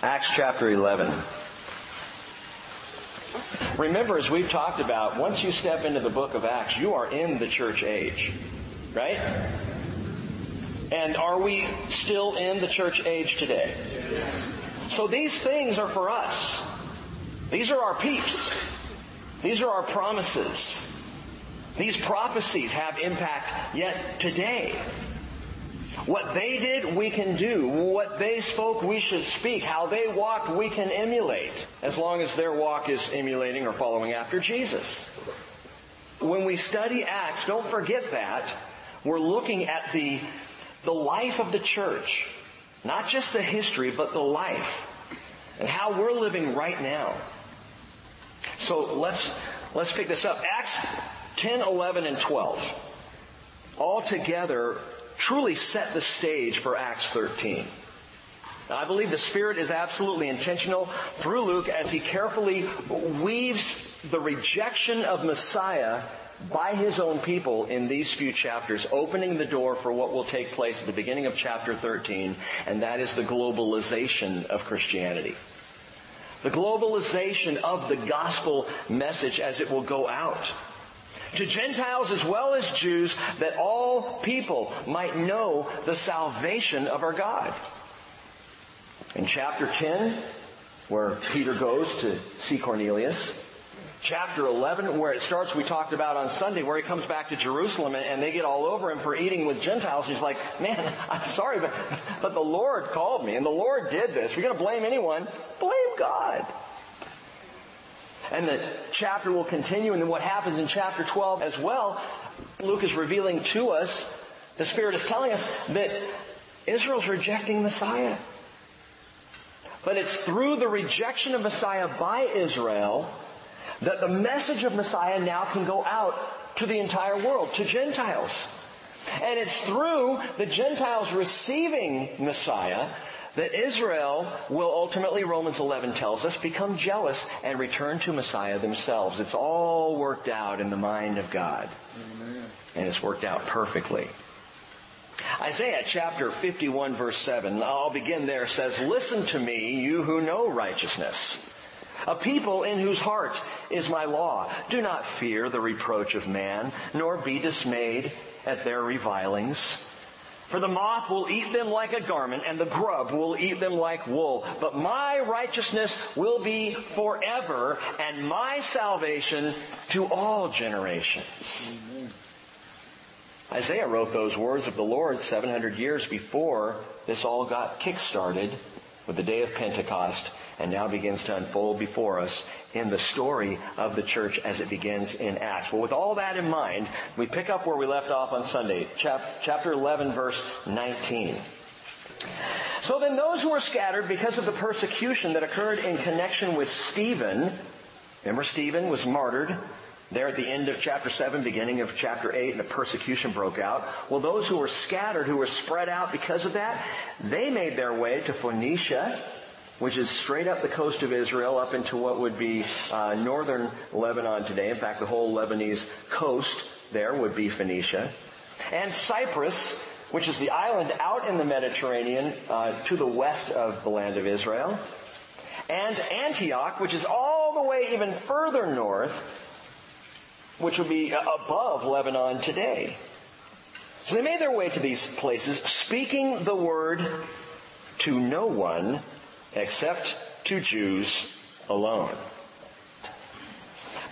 Acts chapter 11. Remember, as we've talked about, once you step into the book of Acts, you are in the church age. Right? And are we still in the church age today? So these things are for us. These are our peeps. These are our promises. These prophecies have impact yet today. What they did, we can do. What they spoke, we should speak. How they walked, we can emulate, as long as their walk is emulating or following after Jesus. When we study Acts, don't forget that. We're looking at the, the life of the church. Not just the history, but the life. And how we're living right now. So let's, let's pick this up. Acts 10, 11, and 12. All together truly set the stage for Acts 13. Now, I believe the Spirit is absolutely intentional through Luke as he carefully weaves the rejection of Messiah by his own people in these few chapters, opening the door for what will take place at the beginning of chapter 13, and that is the globalization of Christianity. The globalization of the gospel message as it will go out to Gentiles as well as Jews, that all people might know the salvation of our God. In chapter 10, where Peter goes to see Cornelius, chapter 11, where it starts, we talked about on Sunday, where he comes back to Jerusalem and they get all over him for eating with Gentiles. He's like, man, I'm sorry, but, but the Lord called me and the Lord did this. If you're going to blame anyone, blame God. And the chapter will continue, and then what happens in chapter 12 as well, Luke is revealing to us, the Spirit is telling us that Israel's rejecting Messiah. But it's through the rejection of Messiah by Israel that the message of Messiah now can go out to the entire world, to Gentiles. And it's through the Gentiles receiving Messiah that Israel will ultimately, Romans 11 tells us, become jealous and return to Messiah themselves. It's all worked out in the mind of God. Amen. And it's worked out perfectly. Isaiah chapter 51 verse 7, I'll begin there, says, Listen to me, you who know righteousness. A people in whose heart is my law. Do not fear the reproach of man, nor be dismayed at their revilings. For the moth will eat them like a garment, and the grub will eat them like wool. But my righteousness will be forever, and my salvation to all generations. Amen. Isaiah wrote those words of the Lord 700 years before this all got kick-started with the day of Pentecost and now begins to unfold before us in the story of the church as it begins in Acts. Well, with all that in mind, we pick up where we left off on Sunday, chapter 11, verse 19. So then those who were scattered because of the persecution that occurred in connection with Stephen, remember Stephen was martyred, there at the end of chapter 7, beginning of chapter 8, and the persecution broke out. Well, those who were scattered, who were spread out because of that, they made their way to Phoenicia, which is straight up the coast of Israel up into what would be uh, northern Lebanon today. In fact, the whole Lebanese coast there would be Phoenicia. And Cyprus, which is the island out in the Mediterranean uh, to the west of the land of Israel. And Antioch, which is all the way even further north, which would be above Lebanon today. So they made their way to these places, speaking the word to no one except to Jews alone.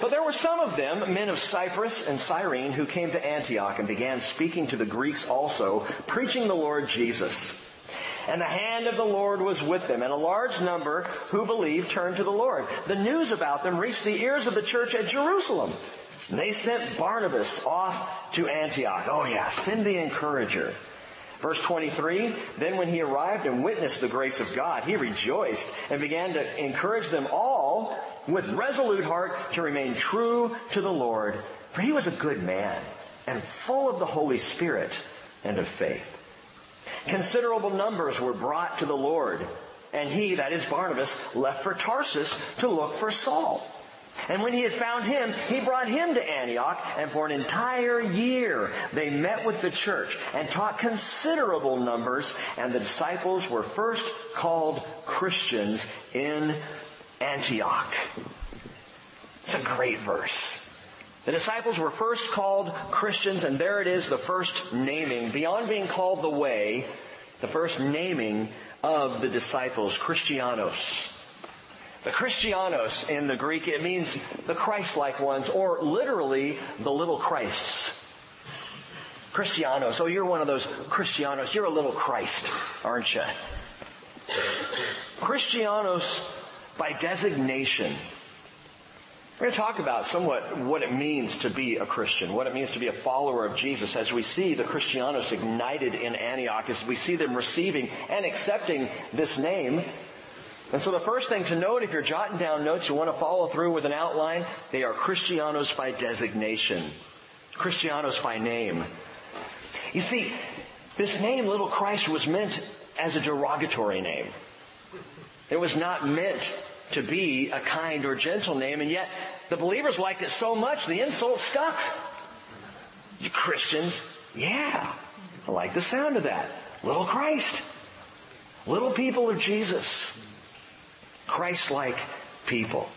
But there were some of them, men of Cyprus and Cyrene, who came to Antioch and began speaking to the Greeks also, preaching the Lord Jesus. And the hand of the Lord was with them, and a large number who believed turned to the Lord. The news about them reached the ears of the church at Jerusalem. And they sent Barnabas off to Antioch. Oh yeah, send the encourager. Verse 23, then when he arrived and witnessed the grace of God, he rejoiced and began to encourage them all with resolute heart to remain true to the Lord. For he was a good man and full of the Holy Spirit and of faith. Considerable numbers were brought to the Lord, and he, that is Barnabas, left for Tarsus to look for Saul. And when he had found him, he brought him to Antioch, and for an entire year they met with the church and taught considerable numbers, and the disciples were first called Christians in Antioch. It's a great verse. The disciples were first called Christians, and there it is, the first naming, beyond being called the way, the first naming of the disciples, Christianos. The Christianos in the Greek, it means the Christ-like ones, or literally the little Christs. Christianos. Oh, you're one of those Christianos. You're a little Christ, aren't you? Christianos by designation. We're going to talk about somewhat what it means to be a Christian, what it means to be a follower of Jesus as we see the Christianos ignited in Antioch, as we see them receiving and accepting this name and so the first thing to note, if you're jotting down notes, you want to follow through with an outline, they are Christianos by designation. Christianos by name. You see, this name, Little Christ, was meant as a derogatory name. It was not meant to be a kind or gentle name, and yet the believers liked it so much, the insult stuck. You Christians, yeah, I like the sound of that. Little Christ. Little people of Jesus. Christ-like people.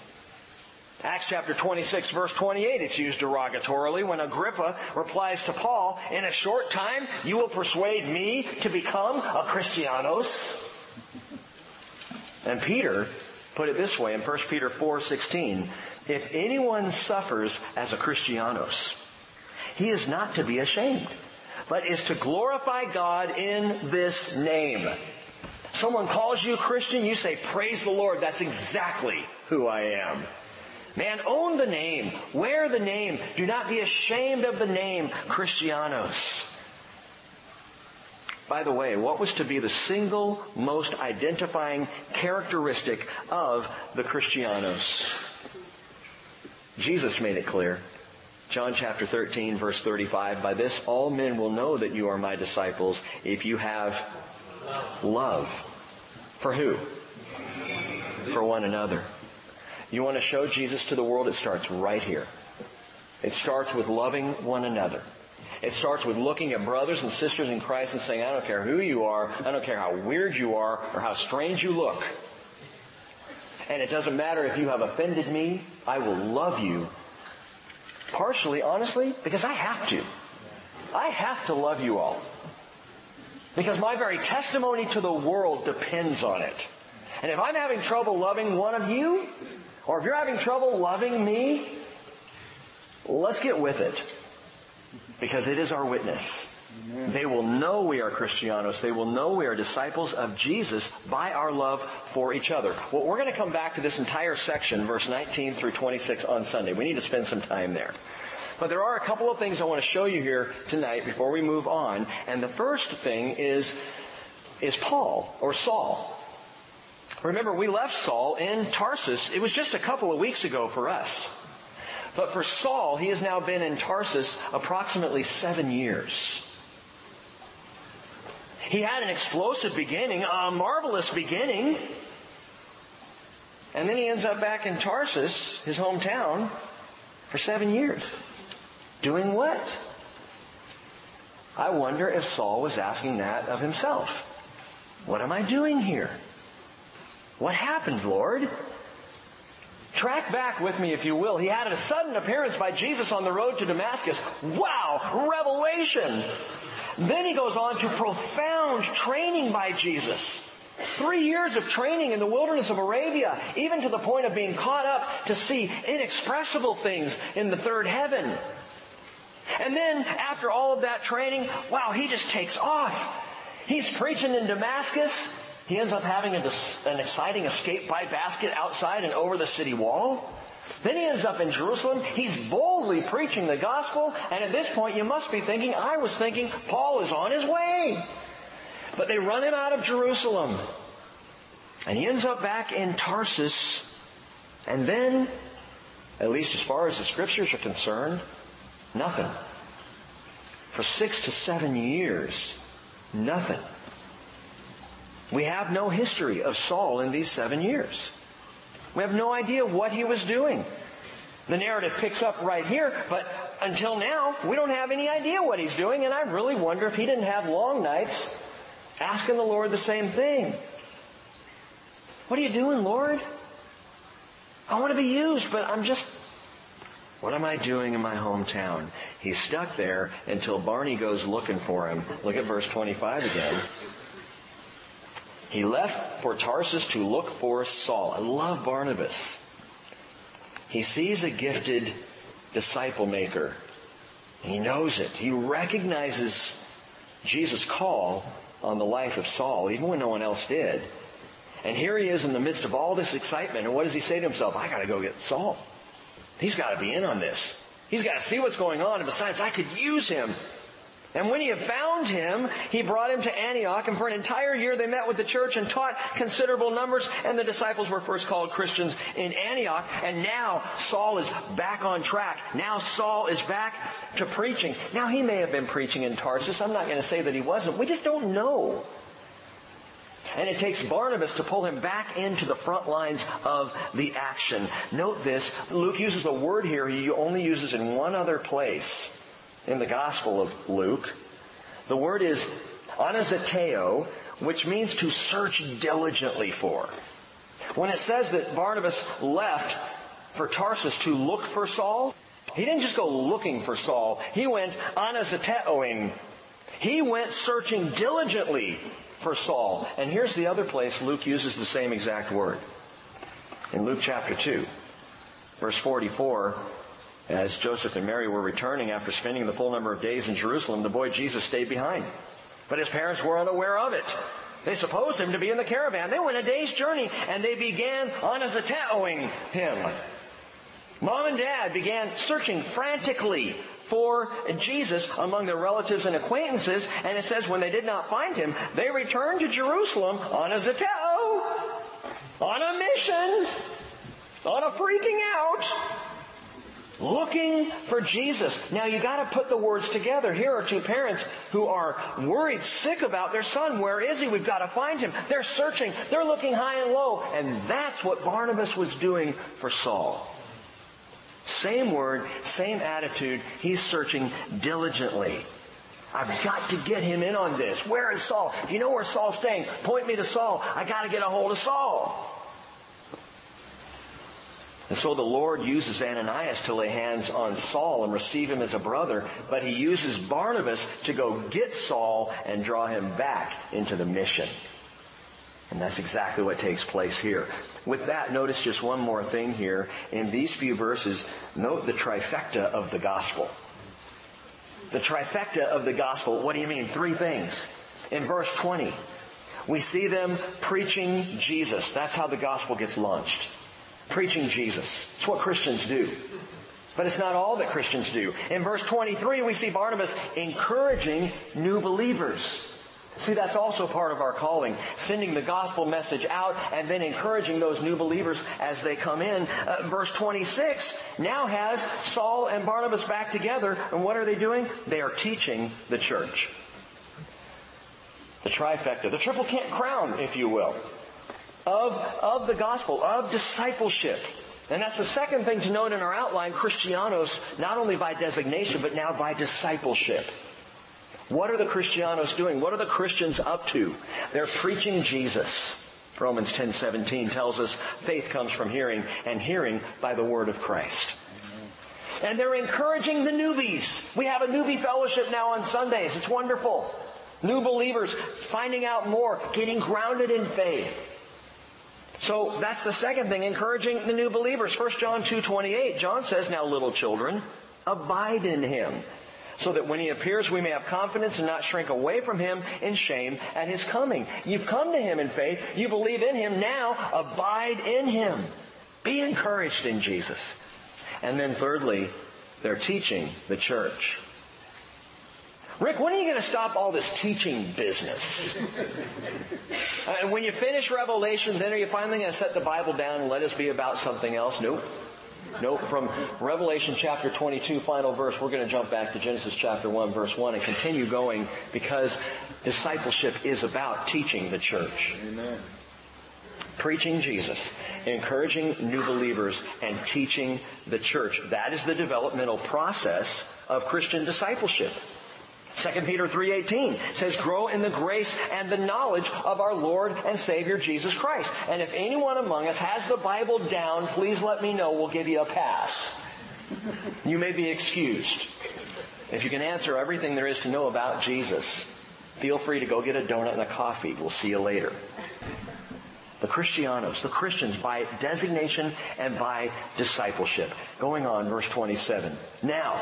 Acts chapter 26 verse 28, it's used derogatorily when Agrippa replies to Paul, in a short time you will persuade me to become a Christianos. And Peter put it this way in 1 Peter 4:16, if anyone suffers as a Christianos, he is not to be ashamed, but is to glorify God in this name. Someone calls you Christian, you say, praise the Lord, that's exactly who I am. Man, own the name. Wear the name. Do not be ashamed of the name Christianos. By the way, what was to be the single most identifying characteristic of the Christianos? Jesus made it clear. John chapter 13 verse 35, by this all men will know that you are my disciples if you have love for who? For one another. You want to show Jesus to the world? It starts right here. It starts with loving one another. It starts with looking at brothers and sisters in Christ and saying, I don't care who you are, I don't care how weird you are, or how strange you look. And it doesn't matter if you have offended me, I will love you. Partially, honestly, because I have to. I have to love you all. Because my very testimony to the world depends on it. And if I'm having trouble loving one of you, or if you're having trouble loving me, let's get with it. Because it is our witness. They will know we are Christianos. They will know we are disciples of Jesus by our love for each other. Well, we're going to come back to this entire section, verse 19 through 26 on Sunday. We need to spend some time there. But there are a couple of things I want to show you here tonight before we move on. And the first thing is, is Paul, or Saul. Remember, we left Saul in Tarsus. It was just a couple of weeks ago for us. But for Saul, he has now been in Tarsus approximately seven years. He had an explosive beginning, a marvelous beginning. And then he ends up back in Tarsus, his hometown, for seven years. Doing what? I wonder if Saul was asking that of himself. What am I doing here? What happened, Lord? Track back with me, if you will. He had a sudden appearance by Jesus on the road to Damascus. Wow! Revelation! Then he goes on to profound training by Jesus. Three years of training in the wilderness of Arabia, even to the point of being caught up to see inexpressible things in the third heaven. And then after all of that training, wow, he just takes off. He's preaching in Damascus. He ends up having a, an exciting escape by basket outside and over the city wall. Then he ends up in Jerusalem. He's boldly preaching the gospel. And at this point, you must be thinking, I was thinking, Paul is on his way. But they run him out of Jerusalem. And he ends up back in Tarsus. And then, at least as far as the scriptures are concerned, Nothing. For six to seven years, nothing. We have no history of Saul in these seven years. We have no idea what he was doing. The narrative picks up right here, but until now, we don't have any idea what he's doing, and I really wonder if he didn't have long nights asking the Lord the same thing. What are you doing, Lord? I want to be used, but I'm just, what am I doing in my hometown? He's stuck there until Barney goes looking for him. Look at verse 25 again. He left for Tarsus to look for Saul. I love Barnabas. He sees a gifted disciple maker. He knows it. He recognizes Jesus' call on the life of Saul, even when no one else did. And here he is in the midst of all this excitement. And what does he say to himself? I gotta go get Saul. He's gotta be in on this. He's gotta see what's going on. And besides, I could use him. And when he had found him, he brought him to Antioch, and for an entire year they met with the church and taught considerable numbers, and the disciples were first called Christians in Antioch, and now Saul is back on track. Now Saul is back to preaching. Now he may have been preaching in Tarsus. I'm not going to say that he wasn't. We just don't know. And it takes Barnabas to pull him back into the front lines of the action. Note this, Luke uses a word here he only uses in one other place in the Gospel of Luke. The word is anazateo, which means to search diligently for. When it says that Barnabas left for Tarsus to look for Saul, he didn't just go looking for Saul. He went anazateoing. He went searching diligently for Saul. And here's the other place Luke uses the same exact word. In Luke chapter 2, verse 44, as Joseph and Mary were returning after spending the full number of days in Jerusalem, the boy Jesus stayed behind. But his parents were unaware of it. They supposed him to be in the caravan. They went a day's journey and they began on anazateoing him. Mom and dad began searching frantically for Jesus among their relatives and acquaintances, and it says when they did not find him, they returned to Jerusalem on a zeteo, on a mission, on a freaking out, looking for Jesus. Now you gotta put the words together. Here are two parents who are worried, sick about their son. Where is he? We've gotta find him. They're searching. They're looking high and low. And that's what Barnabas was doing for Saul. Same word, same attitude. He's searching diligently. I've got to get him in on this. Where is Saul? Do you know where Saul's staying? Point me to Saul. I gotta get a hold of Saul. And so the Lord uses Ananias to lay hands on Saul and receive him as a brother, but he uses Barnabas to go get Saul and draw him back into the mission. And that's exactly what takes place here. With that, notice just one more thing here. In these few verses, note the trifecta of the gospel. The trifecta of the gospel, what do you mean? Three things. In verse 20, we see them preaching Jesus. That's how the gospel gets launched. Preaching Jesus. It's what Christians do. But it's not all that Christians do. In verse 23, we see Barnabas encouraging new believers. See, that's also part of our calling. Sending the gospel message out and then encouraging those new believers as they come in. Uh, verse 26 now has Saul and Barnabas back together. And what are they doing? They are teaching the church. The trifecta, the triple crown, if you will of, of the gospel, of discipleship. And that's the second thing to note in our outline, Christianos, not only by designation, but now by discipleship. What are the Christianos doing? What are the Christians up to? They're preaching Jesus. Romans 10:17 tells us faith comes from hearing and hearing by the word of Christ. And they're encouraging the newbies. We have a newbie fellowship now on Sundays. It's wonderful. New believers finding out more, getting grounded in faith. So that's the second thing, encouraging the new believers. 1 John 2.28, John says, Now little children, abide in him, so that when he appears we may have confidence and not shrink away from him in shame at his coming. You've come to him in faith, you believe in him, now abide in him. Be encouraged in Jesus. And then thirdly, they're teaching the church. Rick, when are you going to stop all this teaching business? and uh, when you finish Revelation, then are you finally going to set the Bible down and let us be about something else? Nope. Nope. From Revelation chapter 22, final verse, we're going to jump back to Genesis chapter 1, verse 1 and continue going because discipleship is about teaching the church. Amen. Preaching Jesus. encouraging new believers, and teaching the church. That is the developmental process of Christian discipleship. 2 Peter 3:18 says grow in the grace and the knowledge of our Lord and Savior Jesus Christ. And if anyone among us has the Bible down, please let me know. We'll give you a pass. You may be excused. If you can answer everything there is to know about Jesus, feel free to go get a donut and a coffee. We'll see you later. The Christianos, the Christians by designation and by discipleship. Going on, verse 27. Now,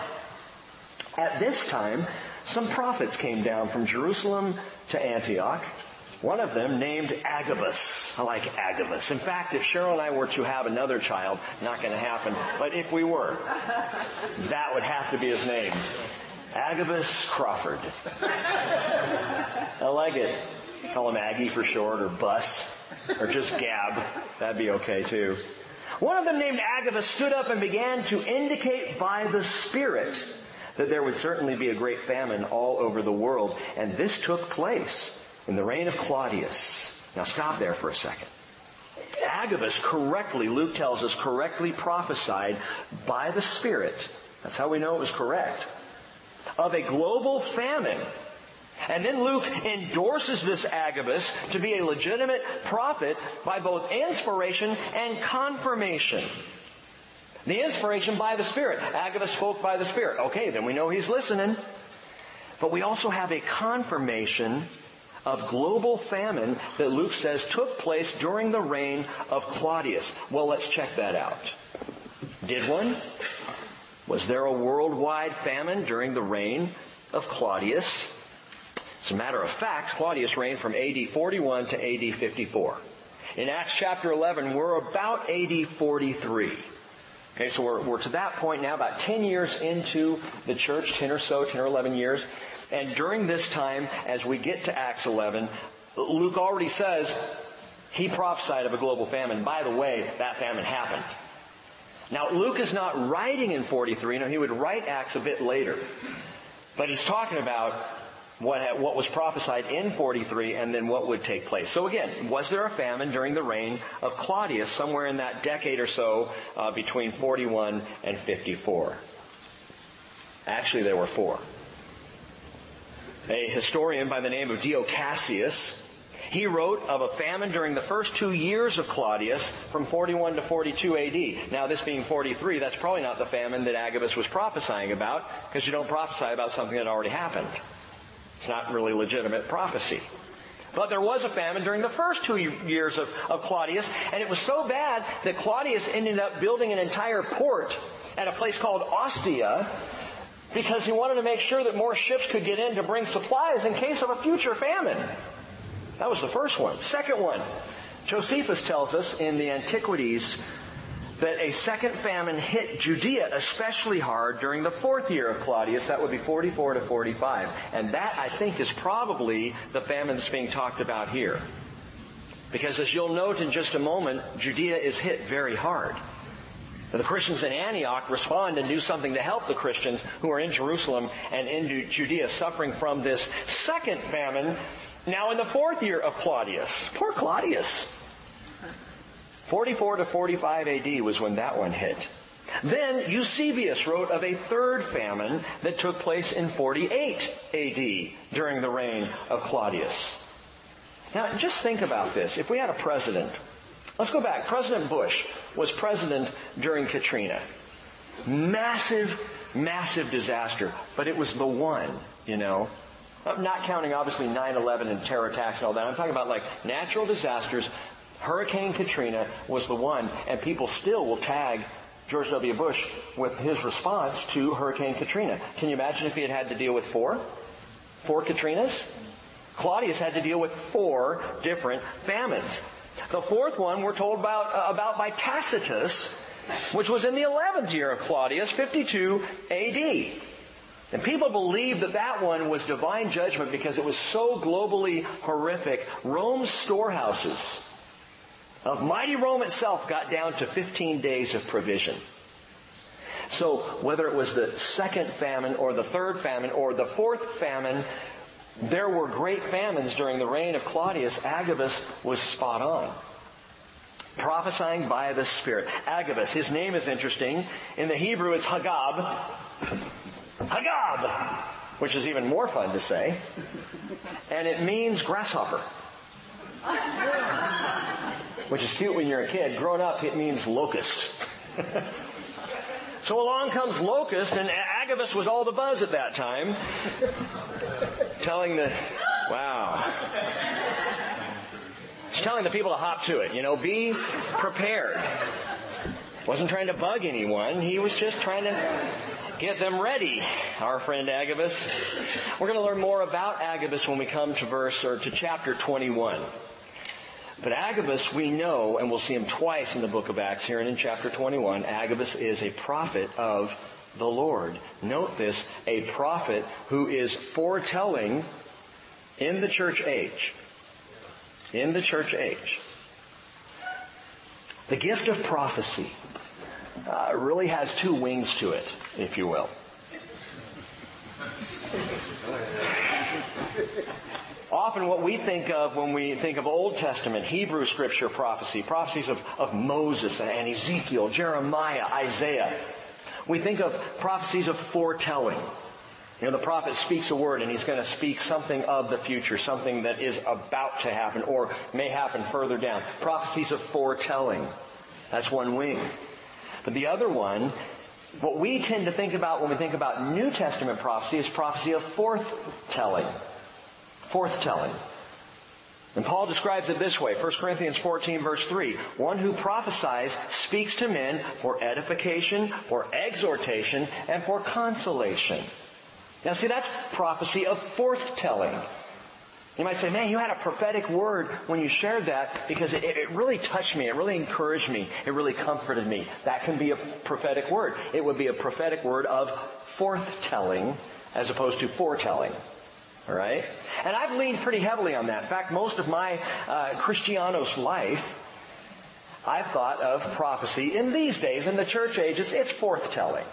at this time, some prophets came down from Jerusalem to Antioch. One of them named Agabus. I like Agabus. In fact, if Cheryl and I were to have another child, not going to happen, but if we were, that would have to be his name. Agabus Crawford. I like it. Call him Aggie for short, or Bus, or just Gab. That'd be okay too. One of them named Agabus stood up and began to indicate by the Spirit that there would certainly be a great famine all over the world. And this took place in the reign of Claudius. Now stop there for a second. Agabus correctly, Luke tells us, correctly prophesied by the Spirit. That's how we know it was correct. Of a global famine. And then Luke endorses this Agabus to be a legitimate prophet by both inspiration and confirmation. The inspiration by the Spirit. Agabus spoke by the Spirit. Okay, then we know he's listening. But we also have a confirmation of global famine that Luke says took place during the reign of Claudius. Well, let's check that out. Did one? Was there a worldwide famine during the reign of Claudius? As a matter of fact, Claudius reigned from AD 41 to AD 54. In Acts chapter 11, we're about AD 43. Okay, so we're, we're to that point now, about 10 years into the church, 10 or so, 10 or 11 years. And during this time, as we get to Acts 11, Luke already says he prophesied of a global famine. By the way, that famine happened. Now, Luke is not writing in 43. No, he would write Acts a bit later. But he's talking about what, what was prophesied in 43 and then what would take place. So again, was there a famine during the reign of Claudius somewhere in that decade or so uh, between 41 and 54? Actually, there were four. A historian by the name of Dio Cassius, he wrote of a famine during the first two years of Claudius from 41 to 42 AD. Now this being 43, that's probably not the famine that Agabus was prophesying about, because you don't prophesy about something that already happened. It's not really legitimate prophecy. But there was a famine during the first two years of, of Claudius, and it was so bad that Claudius ended up building an entire port at a place called Ostia because he wanted to make sure that more ships could get in to bring supplies in case of a future famine. That was the first one. Second one, Josephus tells us in the Antiquities that a second famine hit Judea especially hard during the fourth year of Claudius. That would be 44 to 45. And that, I think, is probably the famine that's being talked about here. Because as you'll note in just a moment, Judea is hit very hard. The Christians in Antioch respond and do something to help the Christians who are in Jerusalem and in Judea suffering from this second famine now in the fourth year of Claudius. Poor Claudius. 44 to 45 AD was when that one hit. Then Eusebius wrote of a third famine that took place in 48 AD during the reign of Claudius. Now just think about this. If we had a president, let's go back. President Bush was president during Katrina. Massive, massive disaster. But it was the one, you know. I'm not counting obviously 9-11 and terror attacks and all that. I'm talking about like natural disasters Hurricane Katrina was the one, and people still will tag George W. Bush with his response to Hurricane Katrina. Can you imagine if he had had to deal with four? Four Katrinas? Claudius had to deal with four different famines. The fourth one we're told about, uh, about by Tacitus, which was in the 11th year of Claudius, 52 AD. And people believe that that one was divine judgment because it was so globally horrific. Rome's storehouses of mighty Rome itself got down to 15 days of provision. So whether it was the second famine or the third famine or the fourth famine, there were great famines during the reign of Claudius. Agabus was spot on. prophesying by the Spirit. Agabus, his name is interesting. In the Hebrew, it's Hagab. Hagab! Which is even more fun to say. And it means grasshopper. Which is cute when you're a kid. Grown up, it means locust. so along comes locust, and Agabus was all the buzz at that time. telling the, wow. He's telling the people to hop to it. You know, be prepared. Wasn't trying to bug anyone. He was just trying to get them ready. Our friend Agabus. We're going to learn more about Agabus when we come to verse or to chapter 21. But Agabus, we know, and we'll see him twice in the book of Acts here and in chapter 21, Agabus is a prophet of the Lord. Note this, a prophet who is foretelling in the church age in the church age. The gift of prophecy uh, really has two wings to it, if you will. Often what we think of when we think of Old Testament, Hebrew scripture prophecy, prophecies of, of Moses and Ezekiel, Jeremiah, Isaiah, we think of prophecies of foretelling. You know, the prophet speaks a word and he's going to speak something of the future, something that is about to happen or may happen further down. Prophecies of foretelling. That's one wing. But the other one, what we tend to think about when we think about New Testament prophecy is prophecy of forthtelling. Forthtelling. And Paul describes it this way, 1 Corinthians 14 verse 3. One who prophesies speaks to men for edification, for exhortation, and for consolation. Now see, that's prophecy of forthtelling. You might say, man, you had a prophetic word when you shared that because it, it, really touched me. It really encouraged me. It really comforted me. That can be a prophetic word. It would be a prophetic word of forthtelling as opposed to foretelling. All right? And I've leaned pretty heavily on that. In fact, most of my uh, Christianos life, I've thought of prophecy in these days, in the church ages, it's forthtelling.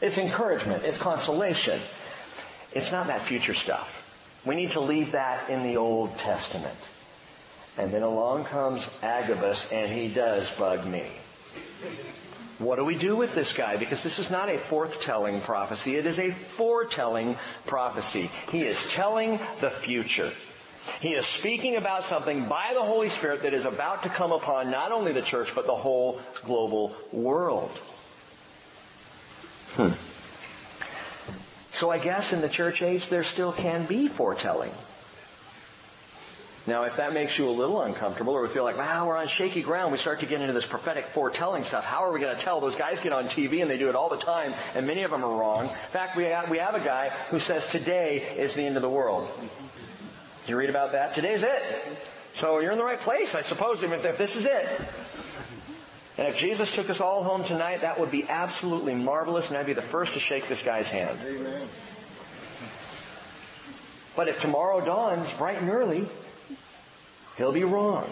It's encouragement. It's consolation. It's not that future stuff. We need to leave that in the Old Testament. And then along comes Agabus and he does bug me. What do we do with this guy? Because this is not a forthtelling prophecy. It is a foretelling prophecy. He is telling the future. He is speaking about something by the Holy Spirit that is about to come upon not only the church, but the whole global world. Hmm. So I guess in the church age there still can be foretelling. Now, if that makes you a little uncomfortable, or we feel like, wow, we're on shaky ground, we start to get into this prophetic foretelling stuff. How are we going to tell? Those guys get on TV and they do it all the time, and many of them are wrong. In fact, we have, we have a guy who says today is the end of the world. You read about that? Today's it. So you're in the right place, I suppose, if, if this is it. And if Jesus took us all home tonight, that would be absolutely marvelous, and I'd be the first to shake this guy's hand. Amen. But if tomorrow dawns bright and early, he'll be wrong.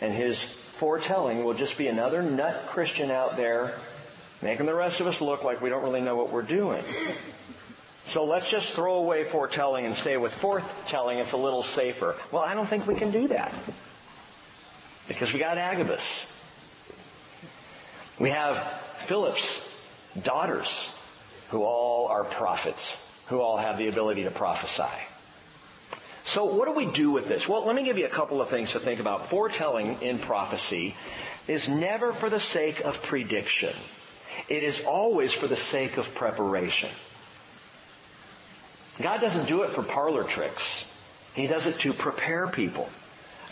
And his foretelling will just be another nut Christian out there making the rest of us look like we don't really know what we're doing. So let's just throw away foretelling and stay with forthtelling. It's a little safer. Well, I don't think we can do that. Because we got Agabus. We have Philip's daughters who all are prophets, who all have the ability to prophesy. So what do we do with this? Well, let me give you a couple of things to think about. Foretelling in prophecy is never for the sake of prediction. It is always for the sake of preparation. God doesn't do it for parlor tricks. He does it to prepare people.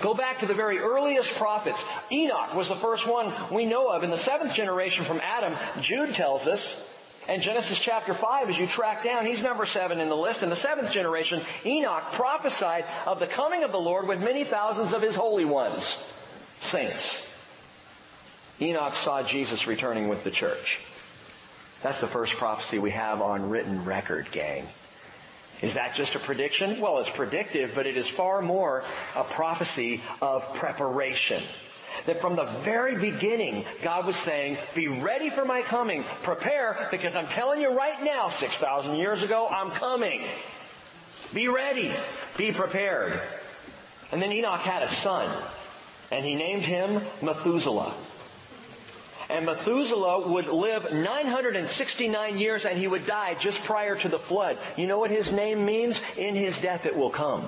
Go back to the very earliest prophets. Enoch was the first one we know of in the seventh generation from Adam. Jude tells us, and Genesis chapter 5, as you track down, he's number seven in the list. In the seventh generation, Enoch prophesied of the coming of the Lord with many thousands of his holy ones, saints. Enoch saw Jesus returning with the church. That's the first prophecy we have on written record, gang. Is that just a prediction? Well, it's predictive, but it is far more a prophecy of preparation. That from the very beginning, God was saying, be ready for my coming. Prepare, because I'm telling you right now, 6,000 years ago, I'm coming. Be ready. Be prepared. And then Enoch had a son. And he named him Methuselah. And Methuselah would live 969 years and he would die just prior to the flood. You know what his name means? In his death it will come.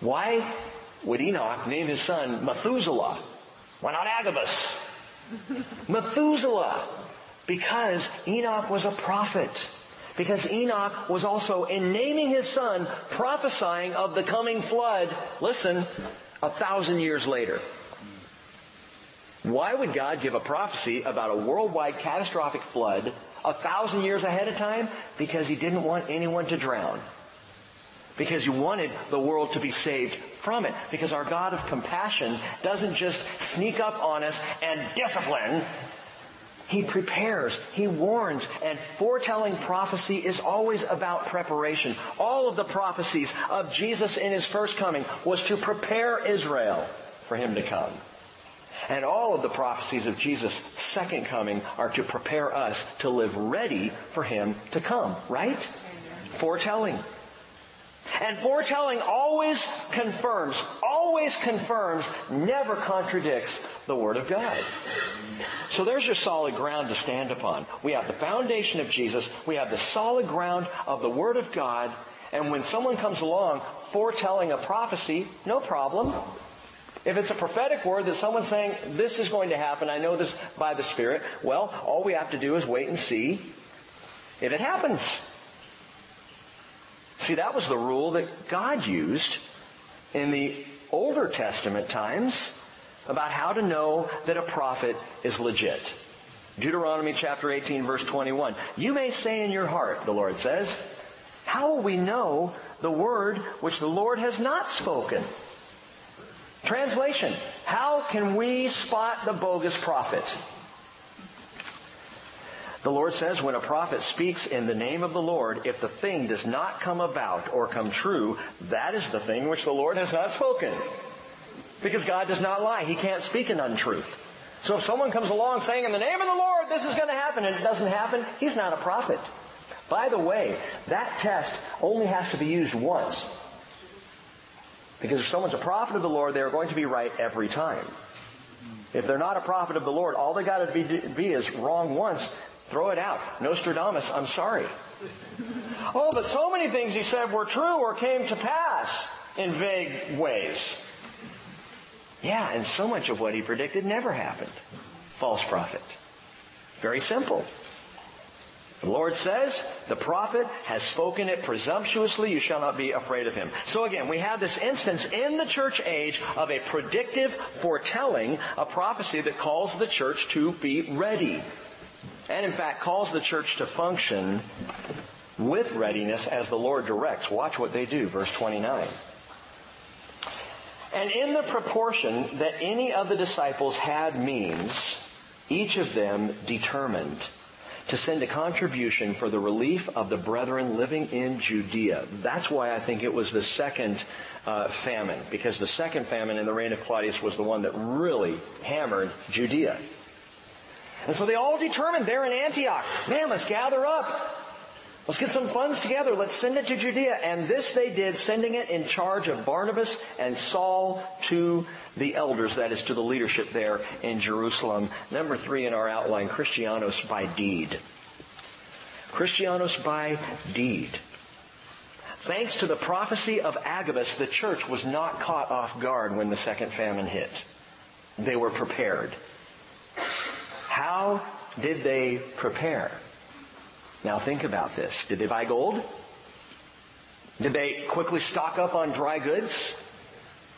Why would Enoch name his son Methuselah? Why not Agabus? Methuselah. Because Enoch was a prophet. Because Enoch was also, in naming his son, prophesying of the coming flood, listen, a thousand years later. Why would God give a prophecy about a worldwide catastrophic flood a thousand years ahead of time? Because he didn't want anyone to drown. Because he wanted the world to be saved from it. Because our God of compassion doesn't just sneak up on us and discipline. He prepares, He warns, and foretelling prophecy is always about preparation. All of the prophecies of Jesus in His first coming was to prepare Israel for Him to come. And all of the prophecies of Jesus' second coming are to prepare us to live ready for Him to come, right? Foretelling. And foretelling always confirms, always confirms, never contradicts the Word of God. So there's your solid ground to stand upon. We have the foundation of Jesus, we have the solid ground of the Word of God, and when someone comes along foretelling a prophecy, no problem. If it's a prophetic word that someone's saying, this is going to happen, I know this by the Spirit, well, all we have to do is wait and see if it happens. See, that was the rule that God used in the Older Testament times about how to know that a prophet is legit. Deuteronomy chapter 18 verse 21. You may say in your heart, the Lord says, how will we know the word which the Lord has not spoken? Translation, how can we spot the bogus prophet? The Lord says when a prophet speaks in the name of the Lord, if the thing does not come about or come true, that is the thing which the Lord has not spoken. Because God does not lie. He can't speak an untruth. So if someone comes along saying in the name of the Lord this is going to happen and it doesn't happen, he's not a prophet. By the way, that test only has to be used once. Because if someone's a prophet of the Lord, they are going to be right every time. If they're not a prophet of the Lord, all they got to be, be is wrong once, throw it out. Nostradamus, I'm sorry. Oh, but so many things he said were true or came to pass in vague ways. Yeah, and so much of what he predicted never happened. False prophet. Very simple. The Lord says, the prophet has spoken it presumptuously, you shall not be afraid of him. So again, we have this instance in the church age of a predictive foretelling, a prophecy that calls the church to be ready. And in fact, calls the church to function with readiness as the Lord directs. Watch what they do, verse 29. And in the proportion that any of the disciples had means, each of them determined to send a contribution for the relief of the brethren living in Judea. That's why I think it was the second uh, famine, because the second famine in the reign of Claudius was the one that really hammered Judea. And so they all determined there in Antioch, man, let's gather up. Let's get some funds together. Let's send it to Judea. And this they did, sending it in charge of Barnabas and Saul to the elders, that is to the leadership there in Jerusalem. Number three in our outline, Christianos by deed. Christianos by deed. Thanks to the prophecy of Agabus, the church was not caught off guard when the second famine hit. They were prepared. How did they prepare? Now think about this. Did they buy gold? Did they quickly stock up on dry goods?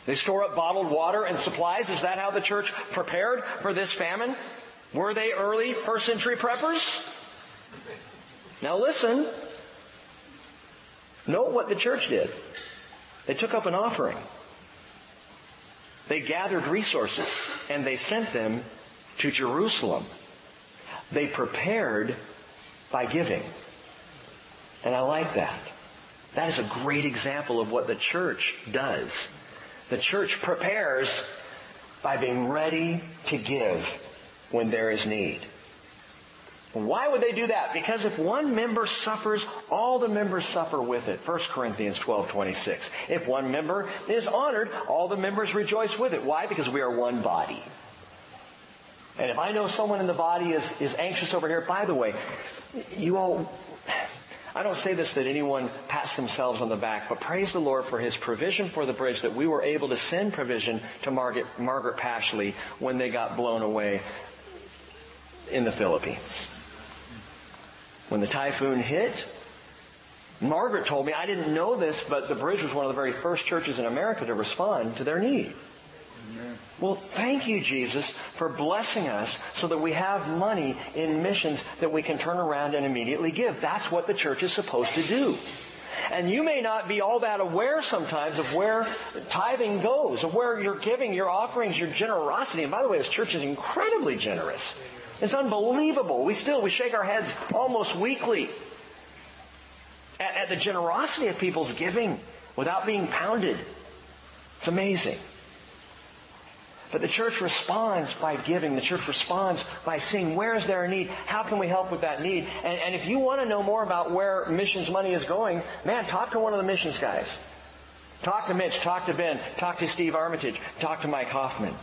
They store up bottled water and supplies? Is that how the church prepared for this famine? Were they early first century preppers? Now listen. Note what the church did. They took up an offering. They gathered resources and they sent them to Jerusalem. They prepared by giving. And I like that. That is a great example of what the church does. The church prepares by being ready to give when there is need. Why would they do that? Because if one member suffers, all the members suffer with it. 1 Corinthians 12, 26. If one member is honored, all the members rejoice with it. Why? Because we are one body. And if I know someone in the body is, is anxious over here, by the way, you all, I don't say this that anyone pats themselves on the back, but praise the Lord for His provision for the bridge that we were able to send provision to Margaret, Margaret Pashley when they got blown away in the Philippines. When the typhoon hit, Margaret told me, I didn't know this, but the bridge was one of the very first churches in America to respond to their need. Well, thank you, Jesus, for blessing us so that we have money in missions that we can turn around and immediately give. That's what the church is supposed to do. And you may not be all that aware sometimes of where tithing goes, of where you're giving, your offerings, your generosity. And by the way, this church is incredibly generous. It's unbelievable. We still, we shake our heads almost weekly at, at the generosity of people's giving without being pounded. It's amazing. But the church responds by giving. The church responds by seeing where is there a need? How can we help with that need? And, and if you want to know more about where missions money is going, man, talk to one of the missions guys. Talk to Mitch, talk to Ben, talk to Steve Armitage, talk to Mike Hoffman.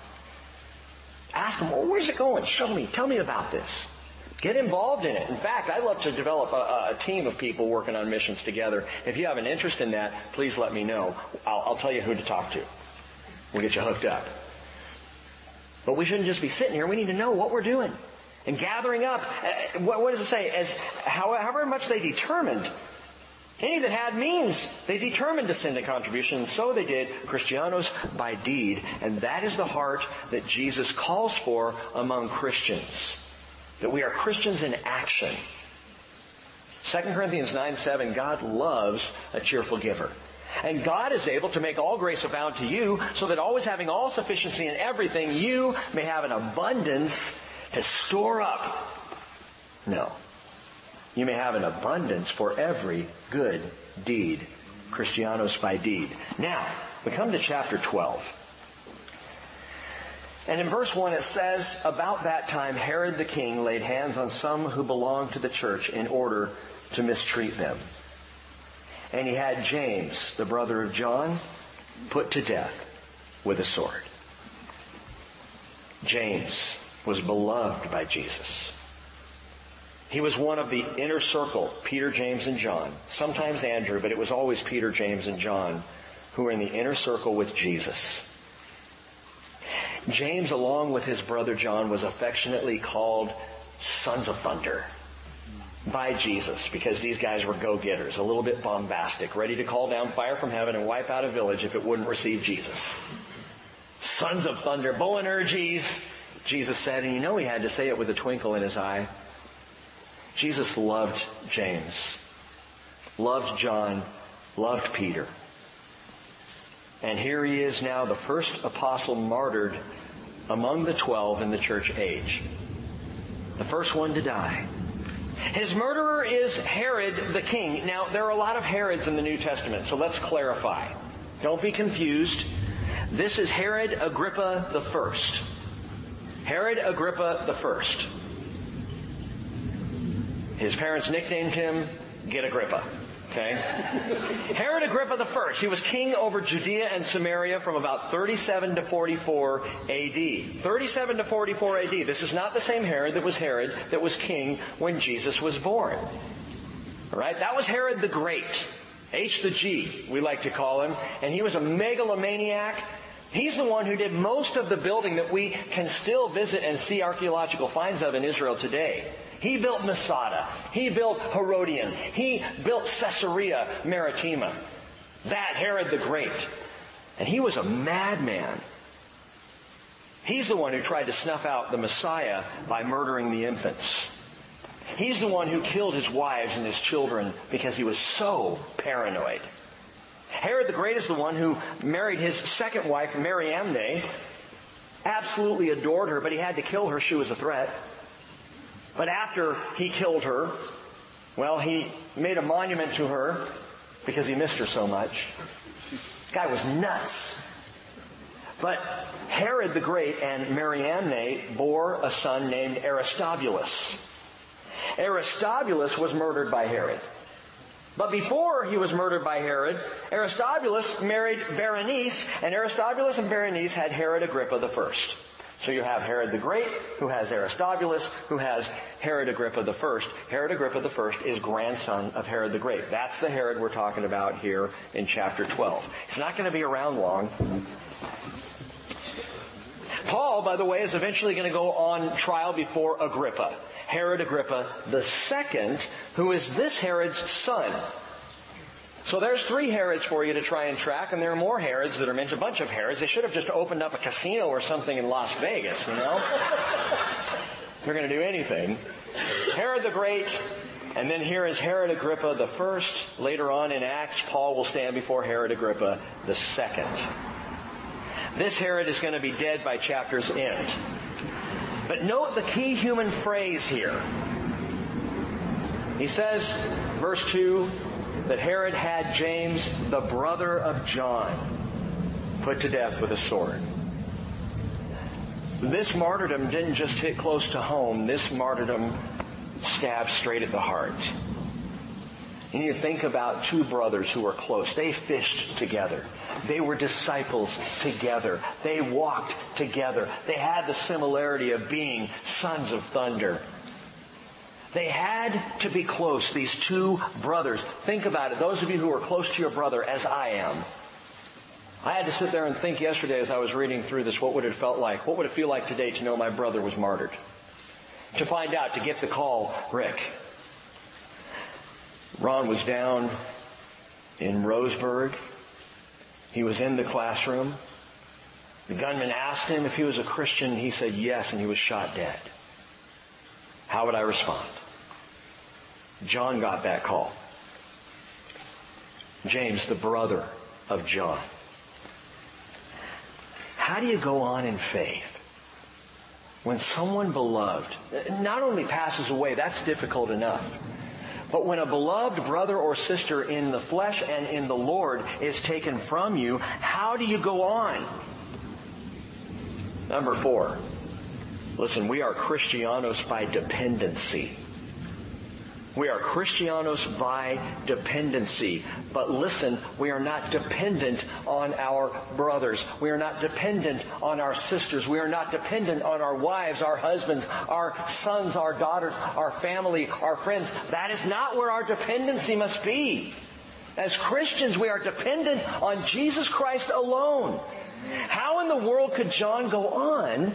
Ask them, well, where's it going? Show me. Tell me about this. Get involved in it. In fact, I'd love to develop a, a, team of people working on missions together. If you have an interest in that, please let me know. I'll, I'll tell you who to talk to. We'll get you hooked up. But we shouldn't just be sitting here. We need to know what we're doing. And gathering up, uh, what, what does it say? As however much they determined, any that had means, they determined to send a contribution, and so they did, Christianos by deed. And that is the heart that Jesus calls for among Christians. That we are Christians in action. 2 Corinthians 9, 7, God loves a cheerful giver. And God is able to make all grace abound to you, so that always having all sufficiency in everything, you may have an abundance to store up. No. You may have an abundance for every good deed. Christianos by deed. Now, we come to chapter 12. And in verse 1 it says, About that time Herod the king laid hands on some who belonged to the church in order to mistreat them. And he had James, the brother of John, put to death with a sword. James was beloved by Jesus. He was one of the inner circle, Peter, James, and John. Sometimes Andrew, but it was always Peter, James, and John who were in the inner circle with Jesus. James, along with his brother John, was affectionately called sons of thunder by Jesus because these guys were go-getters, a little bit bombastic, ready to call down fire from heaven and wipe out a village if it wouldn't receive Jesus. Sons of thunder, Boanerges, Jesus said, and you know he had to say it with a twinkle in his eye. Jesus loved James, loved John, loved Peter. And here he is now, the first apostle martyred among the twelve in the church age. The first one to die. His murderer is Herod the king. Now, there are a lot of Herods in the New Testament, so let's clarify. Don't be confused. This is Herod Agrippa the first. Herod Agrippa the first. His parents nicknamed him Get Agrippa. Okay? Herod Agrippa I, he was king over Judea and Samaria from about 37 to 44 AD. 37 to 44 AD. This is not the same Herod that was Herod that was king when Jesus was born. Alright? That was Herod the Great. H the G, we like to call him. And he was a megalomaniac. He's the one who did most of the building that we can still visit and see archaeological finds of in Israel today. He built Masada. He built Herodion. He built Caesarea Maritima. That Herod the Great. And he was a madman. He's the one who tried to snuff out the Messiah by murdering the infants. He's the one who killed his wives and his children because he was so paranoid. Herod the Great is the one who married his second wife, Mariamne, absolutely adored her, but he had to kill her. She was a threat. But after he killed her, well, he made a monument to her because he missed her so much. This guy was nuts. But Herod the Great and Mariamne bore a son named Aristobulus. Aristobulus was murdered by Herod. But before he was murdered by Herod, Aristobulus married Berenice, and Aristobulus and Berenice had Herod Agrippa the first. So you have Herod the Great, who has Aristobulus, who has Herod Agrippa the first. Herod Agrippa the first is grandson of Herod the Great. That's the Herod we're talking about here in chapter 12. He's not going to be around long. Paul, by the way, is eventually going to go on trial before Agrippa. Herod Agrippa the second, who is this Herod's son. So there's three Herods for you to try and track, and there are more Herods that are mentioned, a bunch of Herods. They should have just opened up a casino or something in Las Vegas, you know? They're going to do anything. Herod the Great, and then here is Herod Agrippa the first. Later on in Acts, Paul will stand before Herod Agrippa the second. This Herod is going to be dead by chapter's end. But note the key human phrase here. He says, verse 2, that Herod had James, the brother of John, put to death with a sword. This martyrdom didn't just hit close to home. This martyrdom stabbed straight at the heart. And you think about two brothers who were close. They fished together. They were disciples together. They walked together. They had the similarity of being sons of thunder. They had to be close, these two brothers. Think about it. Those of you who are close to your brother, as I am, I had to sit there and think yesterday as I was reading through this, what would it felt like? What would it feel like today to know my brother was martyred? To find out, to get the call, Rick, Ron was down in Roseburg. He was in the classroom. The gunman asked him if he was a Christian. He said yes, and he was shot dead. How would I respond? John got that call. James, the brother of John. How do you go on in faith? When someone beloved not only passes away, that's difficult enough. But when a beloved brother or sister in the flesh and in the Lord is taken from you, how do you go on? Number four. Listen, we are Christianos by dependency. We are Christianos by dependency. But listen, we are not dependent on our brothers. We are not dependent on our sisters. We are not dependent on our wives, our husbands, our sons, our daughters, our family, our friends. That is not where our dependency must be. As Christians, we are dependent on Jesus Christ alone. How in the world could John go on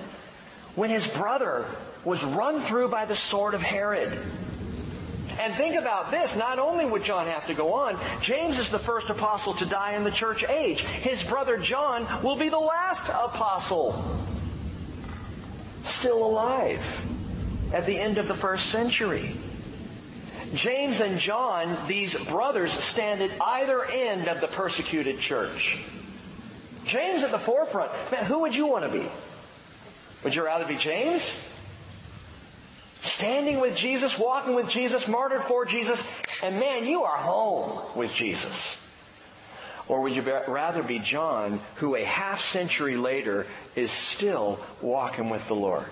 when his brother was run through by the sword of Herod? And think about this. Not only would John have to go on, James is the first apostle to die in the church age. His brother John will be the last apostle. Still alive at the end of the first century. James and John, these brothers, stand at either end of the persecuted church. James at the forefront. Man, who would you want to be? Would you rather be James? Standing with Jesus, walking with Jesus, martyred for Jesus, and man, you are home with Jesus. Or would you rather be John, who a half century later is still walking with the Lord?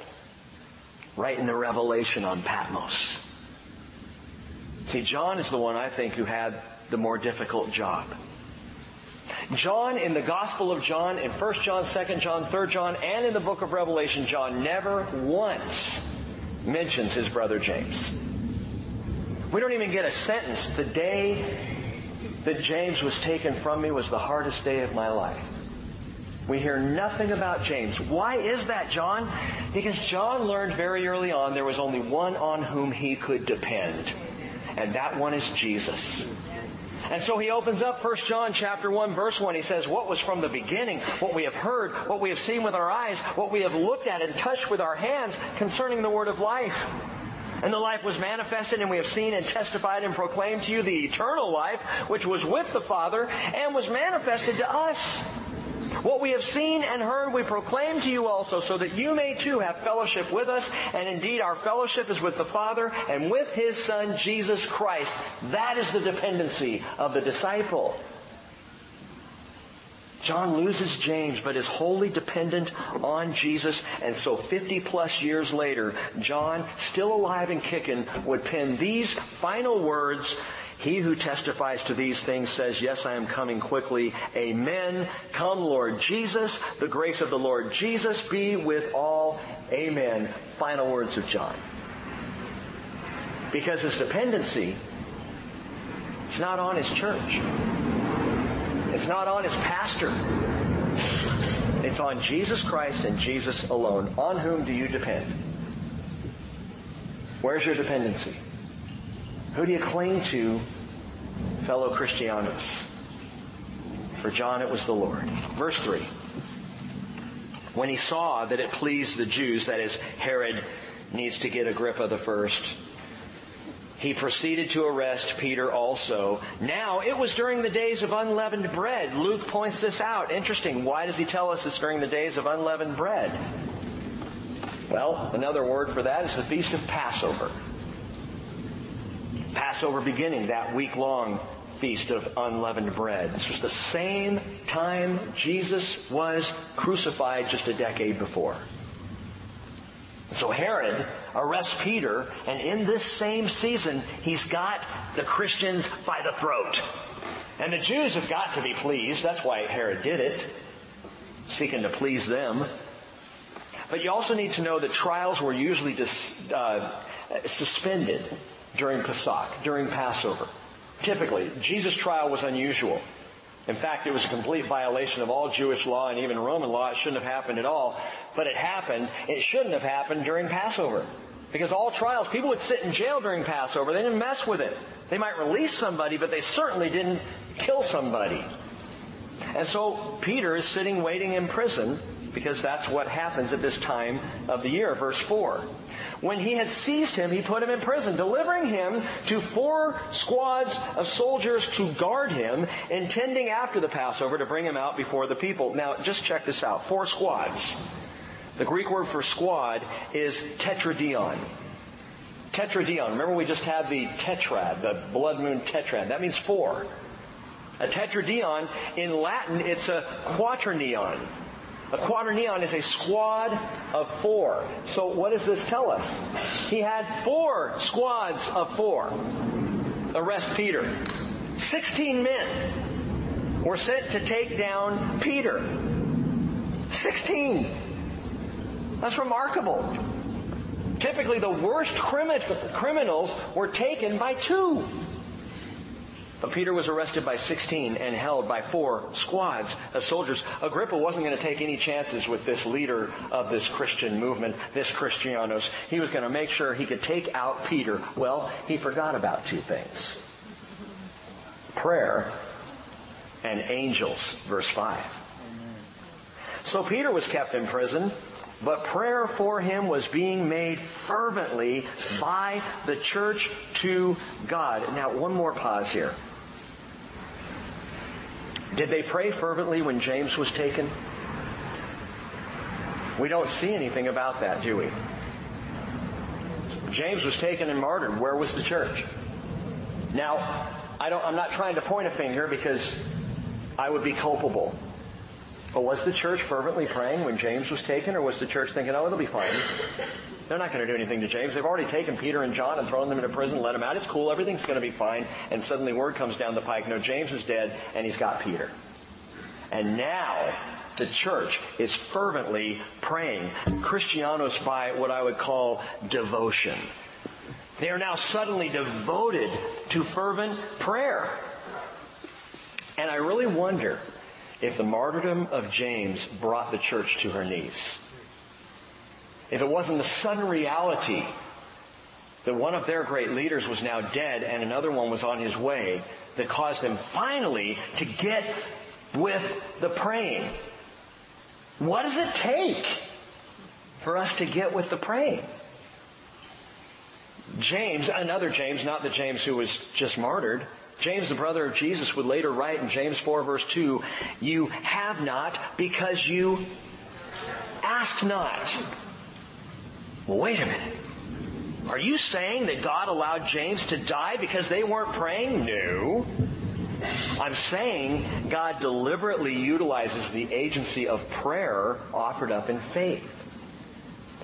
Right in the revelation on Patmos. See, John is the one I think who had the more difficult job. John in the Gospel of John, in 1 John, 2 John, 3 John, and in the book of Revelation, John never once mentions his brother James. We don't even get a sentence. The day that James was taken from me was the hardest day of my life. We hear nothing about James. Why is that, John? Because John learned very early on there was only one on whom he could depend. And that one is Jesus. And so he opens up 1 John chapter 1 verse 1. He says, what was from the beginning, what we have heard, what we have seen with our eyes, what we have looked at and touched with our hands concerning the word of life. And the life was manifested and we have seen and testified and proclaimed to you the eternal life which was with the Father and was manifested to us. What we have seen and heard we proclaim to you also, so that you may too have fellowship with us. And indeed, our fellowship is with the Father and with His Son, Jesus Christ. That is the dependency of the disciple. John loses James, but is wholly dependent on Jesus. And so 50 plus years later, John, still alive and kicking, would pen these final words he who testifies to these things says, Yes, I am coming quickly. Amen. Come, Lord Jesus. The grace of the Lord Jesus be with all. Amen. Final words of John. Because his dependency is not on his church. It's not on his pastor. It's on Jesus Christ and Jesus alone. On whom do you depend? Where's your dependency? Who do you cling to, fellow Christianos? For John it was the Lord. Verse 3. When he saw that it pleased the Jews, that is, Herod needs to get Agrippa the first, he proceeded to arrest Peter also. Now, it was during the days of unleavened bread. Luke points this out. Interesting. Why does he tell us it's during the days of unleavened bread? Well, another word for that is the Feast of Passover. Passover beginning, that week long feast of unleavened bread. This was the same time Jesus was crucified just a decade before. So Herod arrests Peter, and in this same season, he's got the Christians by the throat. And the Jews have got to be pleased. That's why Herod did it, seeking to please them. But you also need to know that trials were usually dis, uh, suspended during Pesach, during Passover. Typically, Jesus' trial was unusual. In fact, it was a complete violation of all Jewish law and even Roman law. It shouldn't have happened at all. But it happened. It shouldn't have happened during Passover. Because all trials, people would sit in jail during Passover. They didn't mess with it. They might release somebody, but they certainly didn't kill somebody. And so Peter is sitting waiting in prison because that's what happens at this time of the year. Verse 4. When he had seized him, he put him in prison, delivering him to four squads of soldiers to guard him, intending after the Passover to bring him out before the people. Now, just check this out. Four squads. The Greek word for squad is tetradion. Tetradion. Remember we just had the tetrad, the blood moon tetrad. That means four. A tetradion, in Latin, it's a quaternion. A quaternion is a squad of four. So what does this tell us? He had four squads of four arrest Peter. Sixteen men were sent to take down Peter. Sixteen. That's remarkable. Typically the worst criminals were taken by two. But Peter was arrested by 16 and held by four squads of soldiers. Agrippa wasn't going to take any chances with this leader of this Christian movement, this Christianos. He was going to make sure he could take out Peter. Well, he forgot about two things. Prayer and angels, verse 5. So Peter was kept in prison, but prayer for him was being made fervently by the church to God. Now, one more pause here. Did they pray fervently when James was taken? We don't see anything about that, do we? James was taken and martyred. Where was the church? Now, I don't, I'm not trying to point a finger because I would be culpable. But was the church fervently praying when James was taken, or was the church thinking, oh, it'll be fine? They're not going to do anything to James. They've already taken Peter and John and thrown them into prison, let them out. It's cool. Everything's going to be fine. And suddenly word comes down the pike. No, James is dead and he's got Peter. And now the church is fervently praying. Christianos by what I would call devotion. They are now suddenly devoted to fervent prayer. And I really wonder if the martyrdom of James brought the church to her knees. If it wasn't the sudden reality that one of their great leaders was now dead and another one was on his way that caused them finally to get with the praying. What does it take for us to get with the praying? James, another James, not the James who was just martyred, James, the brother of Jesus, would later write in James 4 verse 2, you have not because you ask not. Well, wait a minute. Are you saying that God allowed James to die because they weren't praying? No. I'm saying God deliberately utilizes the agency of prayer offered up in faith.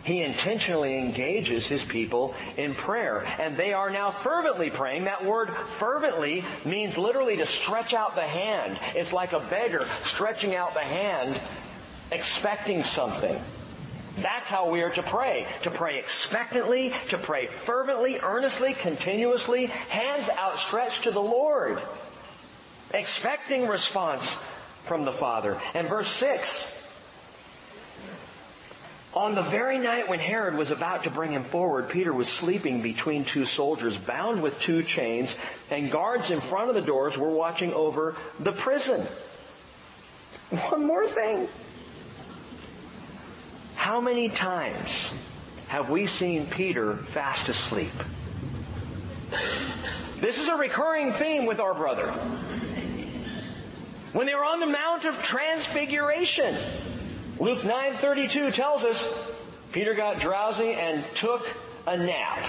He intentionally engages his people in prayer. And they are now fervently praying. That word fervently means literally to stretch out the hand. It's like a beggar stretching out the hand, expecting something. That's how we are to pray. To pray expectantly, to pray fervently, earnestly, continuously, hands outstretched to the Lord. Expecting response from the Father. And verse 6, on the very night when Herod was about to bring him forward, Peter was sleeping between two soldiers, bound with two chains, and guards in front of the doors were watching over the prison. One more thing. How many times have we seen Peter fast asleep? This is a recurring theme with our brother. When they were on the Mount of Transfiguration, Luke 9:32 tells us Peter got drowsy and took a nap.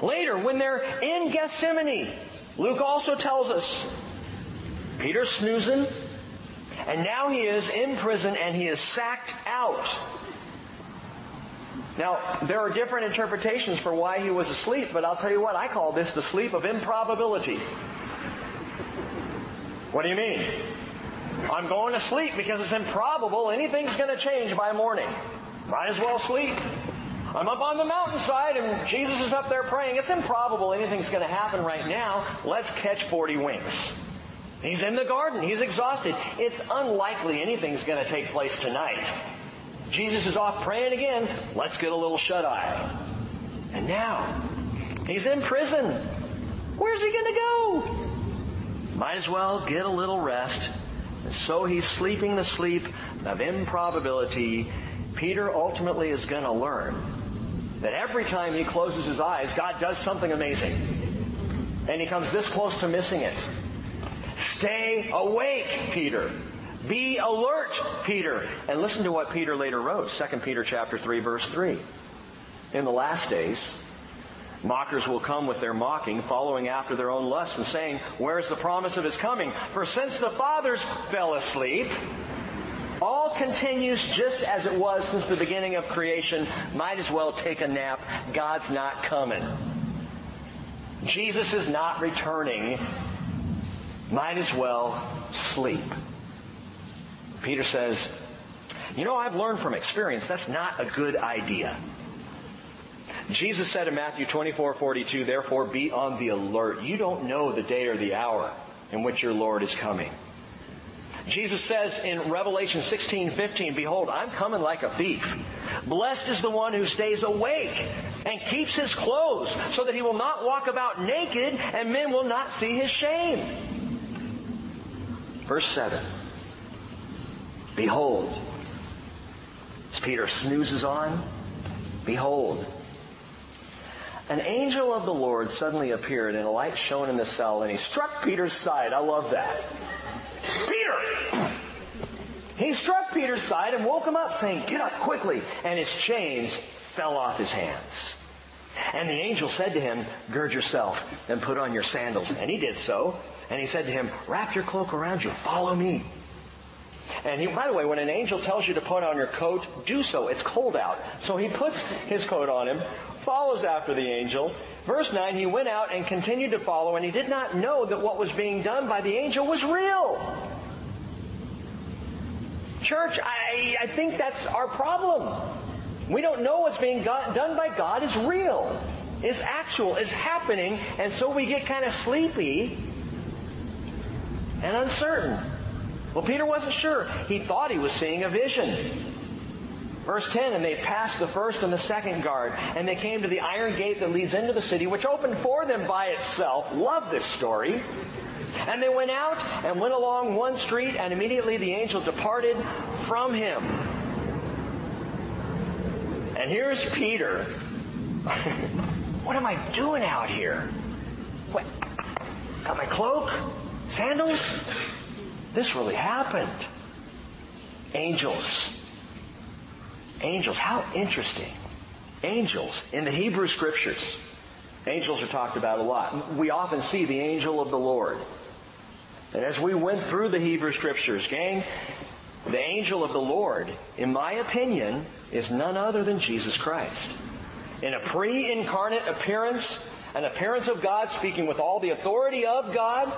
Later, when they're in Gethsemane, Luke also tells us Peter's snoozing, and now he is in prison and he is sacked out. Now, there are different interpretations for why he was asleep, but I'll tell you what, I call this the sleep of improbability. What do you mean? I'm going to sleep because it's improbable anything's going to change by morning. Might as well sleep. I'm up on the mountainside and Jesus is up there praying. It's improbable anything's going to happen right now. Let's catch 40 winks. He's in the garden. He's exhausted. It's unlikely anything's going to take place tonight. Jesus is off praying again. Let's get a little shut eye. And now, he's in prison. Where's he going to go? Might as well get a little rest and so he's sleeping the sleep of improbability. Peter ultimately is going to learn that every time he closes his eyes, God does something amazing. And he comes this close to missing it. Stay awake, Peter. Be alert, Peter. And listen to what Peter later wrote, 2 Peter chapter 3 verse 3. In the last days, Mockers will come with their mocking, following after their own lusts and saying, Where's the promise of his coming? For since the fathers fell asleep, all continues just as it was since the beginning of creation. Might as well take a nap. God's not coming. Jesus is not returning. Might as well sleep. Peter says, You know, I've learned from experience that's not a good idea. Jesus said in Matthew 24, 42, therefore be on the alert. You don't know the day or the hour in which your Lord is coming. Jesus says in Revelation 16, 15, behold, I'm coming like a thief. Blessed is the one who stays awake and keeps his clothes so that he will not walk about naked and men will not see his shame. Verse 7. Behold, as Peter snoozes on, behold, an angel of the Lord suddenly appeared and a light shone in the cell and he struck Peter's side. I love that. Peter! He struck Peter's side and woke him up saying, get up quickly. And his chains fell off his hands. And the angel said to him, gird yourself and put on your sandals. And he did so. And he said to him, wrap your cloak around you. Follow me. And he, by the way, when an angel tells you to put on your coat, do so. It's cold out. So he puts his coat on him, follows after the angel. Verse 9, he went out and continued to follow, and he did not know that what was being done by the angel was real. Church, I, I think that's our problem. We don't know what's being done by God is real, is actual, is happening, and so we get kind of sleepy and uncertain. Well, Peter wasn't sure. He thought he was seeing a vision. Verse 10, and they passed the first and the second guard, and they came to the iron gate that leads into the city, which opened for them by itself. Love this story. And they went out and went along one street, and immediately the angel departed from him. And here's Peter. what am I doing out here? What? Got my cloak? Sandals? This really happened. Angels Angels, how interesting. Angels in the Hebrew scriptures. Angels are talked about a lot. We often see the angel of the Lord. And as we went through the Hebrew scriptures, gang, the angel of the Lord, in my opinion, is none other than Jesus Christ. In a pre-incarnate appearance, an appearance of God speaking with all the authority of God,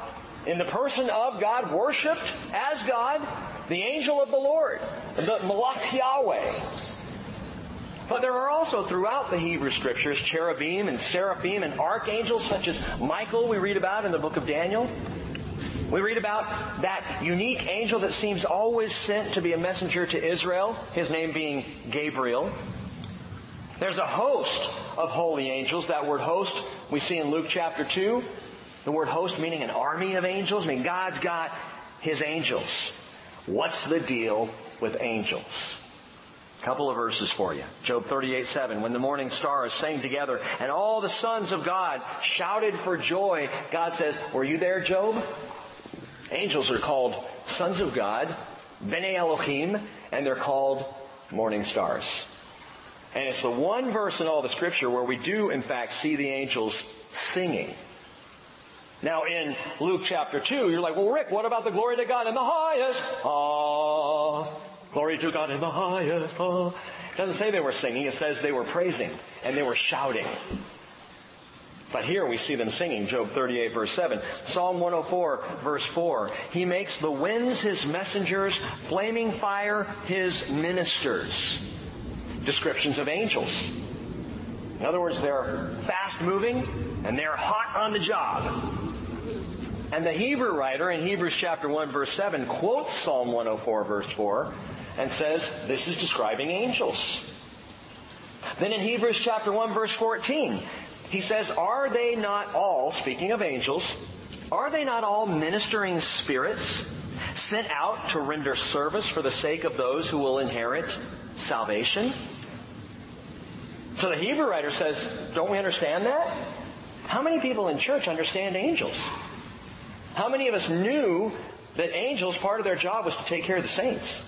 in the person of God, worshipped as God, the angel of the Lord, the Malach Yahweh. But there are also throughout the Hebrew scriptures cherubim and seraphim and archangels such as Michael we read about in the book of Daniel. We read about that unique angel that seems always sent to be a messenger to Israel, his name being Gabriel. There's a host of holy angels. That word host we see in Luke chapter 2. The word host meaning an army of angels. I mean, God's got his angels. What's the deal with angels? Couple of verses for you. Job 38, 7. When the morning stars sang together and all the sons of God shouted for joy, God says, were you there, Job? Angels are called sons of God, Bene Elohim, and they're called morning stars. And it's the one verse in all the scripture where we do in fact see the angels singing. Now in Luke chapter 2, you're like, well Rick, what about the glory to God in the highest? Ah, glory to God in the highest. Ah. It doesn't say they were singing, it says they were praising and they were shouting. But here we see them singing, Job 38 verse 7. Psalm 104 verse 4. He makes the winds his messengers, flaming fire his ministers. Descriptions of angels. In other words, they're fast moving and they're hot on the job. And the Hebrew writer in Hebrews chapter 1 verse 7 quotes Psalm 104 verse 4 and says this is describing angels. Then in Hebrews chapter 1 verse 14, he says, Are they not all, speaking of angels, are they not all ministering spirits sent out to render service for the sake of those who will inherit salvation? So the Hebrew writer says, Don't we understand that? How many people in church understand angels? How many of us knew that angels, part of their job was to take care of the saints?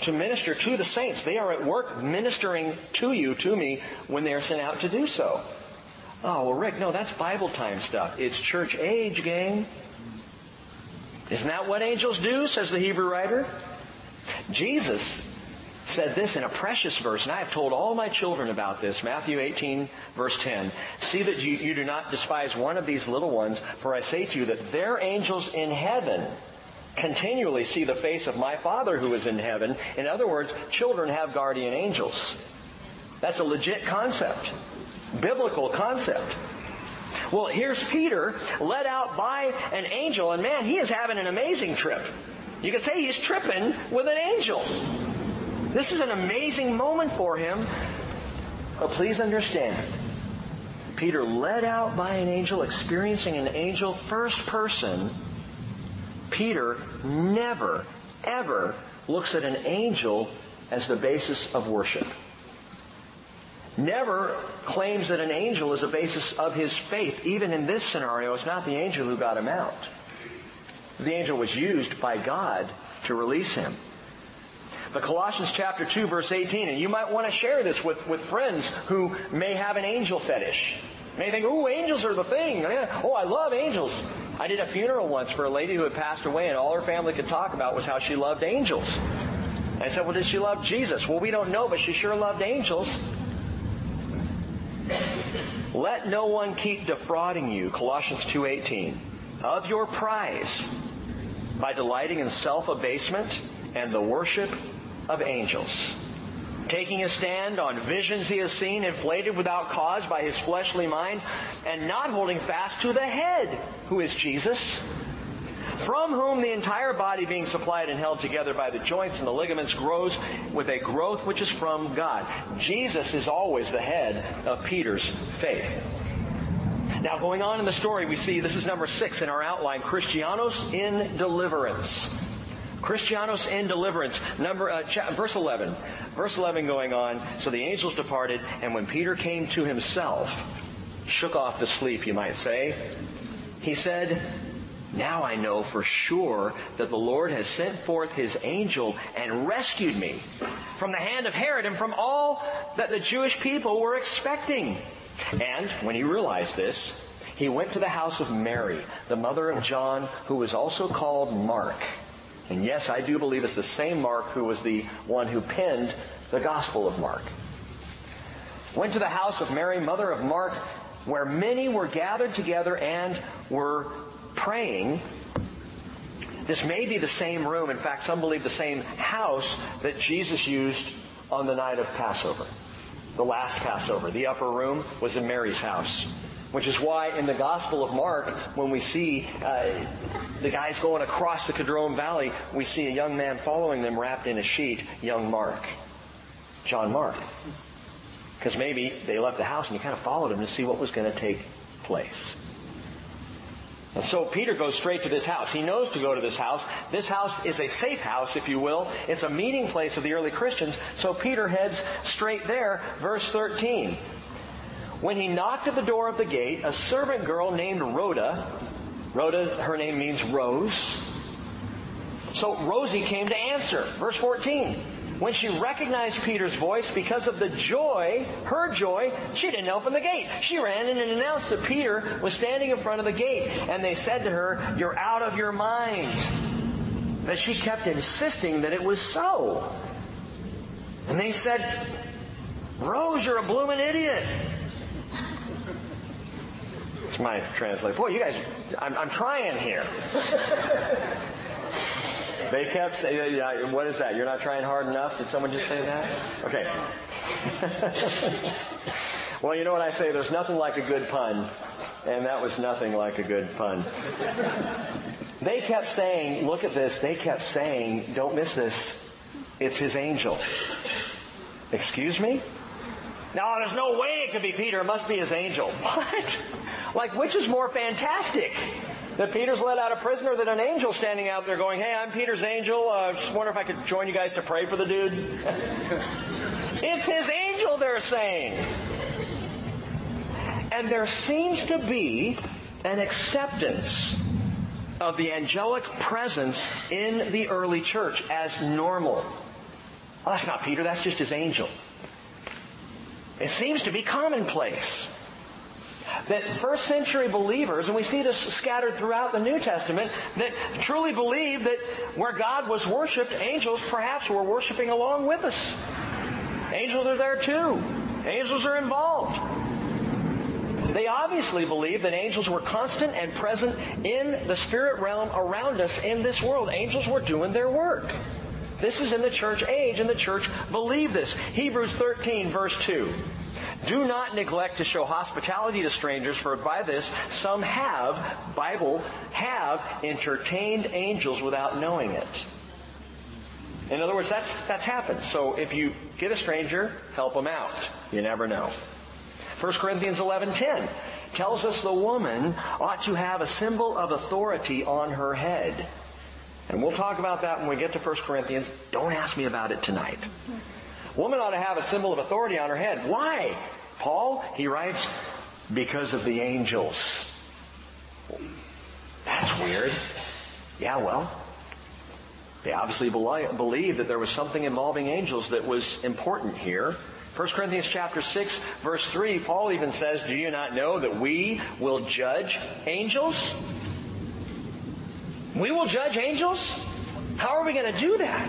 To minister to the saints. They are at work ministering to you, to me, when they are sent out to do so. Oh, well, Rick, no, that's Bible time stuff. It's church age, gang. Isn't that what angels do, says the Hebrew writer? Jesus said this in a precious verse, and I have told all my children about this. Matthew 18, verse 10. See that you, you do not despise one of these little ones, for I say to you that their angels in heaven continually see the face of my Father who is in heaven. In other words, children have guardian angels. That's a legit concept biblical concept. Well, here's Peter led out by an angel, and man, he is having an amazing trip. You could say he's tripping with an angel. This is an amazing moment for him. But please understand, Peter led out by an angel, experiencing an angel first person. Peter never, ever looks at an angel as the basis of worship never claims that an angel is a basis of his faith. Even in this scenario, it's not the angel who got him out. The angel was used by God to release him. But Colossians chapter 2 verse 18, and you might want to share this with, with friends who may have an angel fetish. May think, oh, angels are the thing. Oh, I love angels. I did a funeral once for a lady who had passed away and all her family could talk about was how she loved angels. I said, well, did she love Jesus? Well, we don't know, but she sure loved angels. Let no one keep defrauding you, Colossians 2:18, of your prize by delighting in self-abasement and the worship of angels. Taking a stand on visions he has seen inflated without cause by his fleshly mind and not holding fast to the head, who is Jesus from whom the entire body being supplied and held together by the joints and the ligaments grows with a growth which is from God. Jesus is always the head of Peter's faith. Now going on in the story, we see this is number six in our outline, Christianos in deliverance. Christianos in deliverance. Number, uh, verse 11. Verse 11 going on. So the angels departed, and when Peter came to himself, shook off the sleep, you might say, he said, now I know for sure that the Lord has sent forth his angel and rescued me from the hand of Herod and from all that the Jewish people were expecting. And when he realized this, he went to the house of Mary, the mother of John, who was also called Mark. And yes, I do believe it's the same Mark who was the one who penned the Gospel of Mark. Went to the house of Mary, mother of Mark, where many were gathered together and were praying. This may be the same room. In fact, some believe the same house that Jesus used on the night of Passover, the last Passover. The upper room was in Mary's house. Which is why in the Gospel of Mark, when we see uh, the guys going across the Kidron Valley, we see a young man following them wrapped in a sheet, young Mark. John Mark. Because maybe they left the house and you kind of followed him to see what was going to take place. And so Peter goes straight to this house. He knows to go to this house. This house is a safe house, if you will. It's a meeting place of the early Christians. So Peter heads straight there. Verse 13. When he knocked at the door of the gate, a servant girl named Rhoda, Rhoda, her name means rose. So Rosie came to answer. Verse 14. When she recognized Peter's voice, because of the joy, her joy, she didn't open the gate. She ran in and announced that Peter was standing in front of the gate. And they said to her, You're out of your mind. But she kept insisting that it was so. And they said, Rose, you're a blooming idiot. My translation. Boy, you guys, I'm, I'm trying here. They kept saying, yeah, what is that? You're not trying hard enough? Did someone just say that? Okay. well, you know what I say? There's nothing like a good pun. And that was nothing like a good pun. They kept saying, look at this, they kept saying, don't miss this, it's his angel. Excuse me? No, there's no way it could be Peter. It must be his angel. What? Like, which is more fantastic? that Peter's let out of prison or that an angel standing out there going, hey, I'm Peter's angel. I uh, just wonder if I could join you guys to pray for the dude. it's his angel, they're saying. And there seems to be an acceptance of the angelic presence in the early church as normal. Well, that's not Peter, that's just his angel. It seems to be commonplace that first century believers, and we see this scattered throughout the New Testament, that truly believed that where God was worshiped, angels perhaps were worshiping along with us. Angels are there too. Angels are involved. They obviously believed that angels were constant and present in the spirit realm around us in this world. Angels were doing their work. This is in the church age, and the church believed this. Hebrews 13, verse 2. Do not neglect to show hospitality to strangers, for by this some have, Bible, have entertained angels without knowing it. In other words, that's, that's happened. So if you get a stranger, help them out. You never know. 1 Corinthians 11.10 tells us the woman ought to have a symbol of authority on her head. And we'll talk about that when we get to 1 Corinthians. Don't ask me about it tonight. Woman ought to have a symbol of authority on her head. Why? Paul, he writes, because of the angels. That's weird. Yeah, well, they obviously believe that there was something involving angels that was important here. 1 Corinthians chapter 6 verse 3, Paul even says, do you not know that we will judge angels? We will judge angels? How are we going to do that?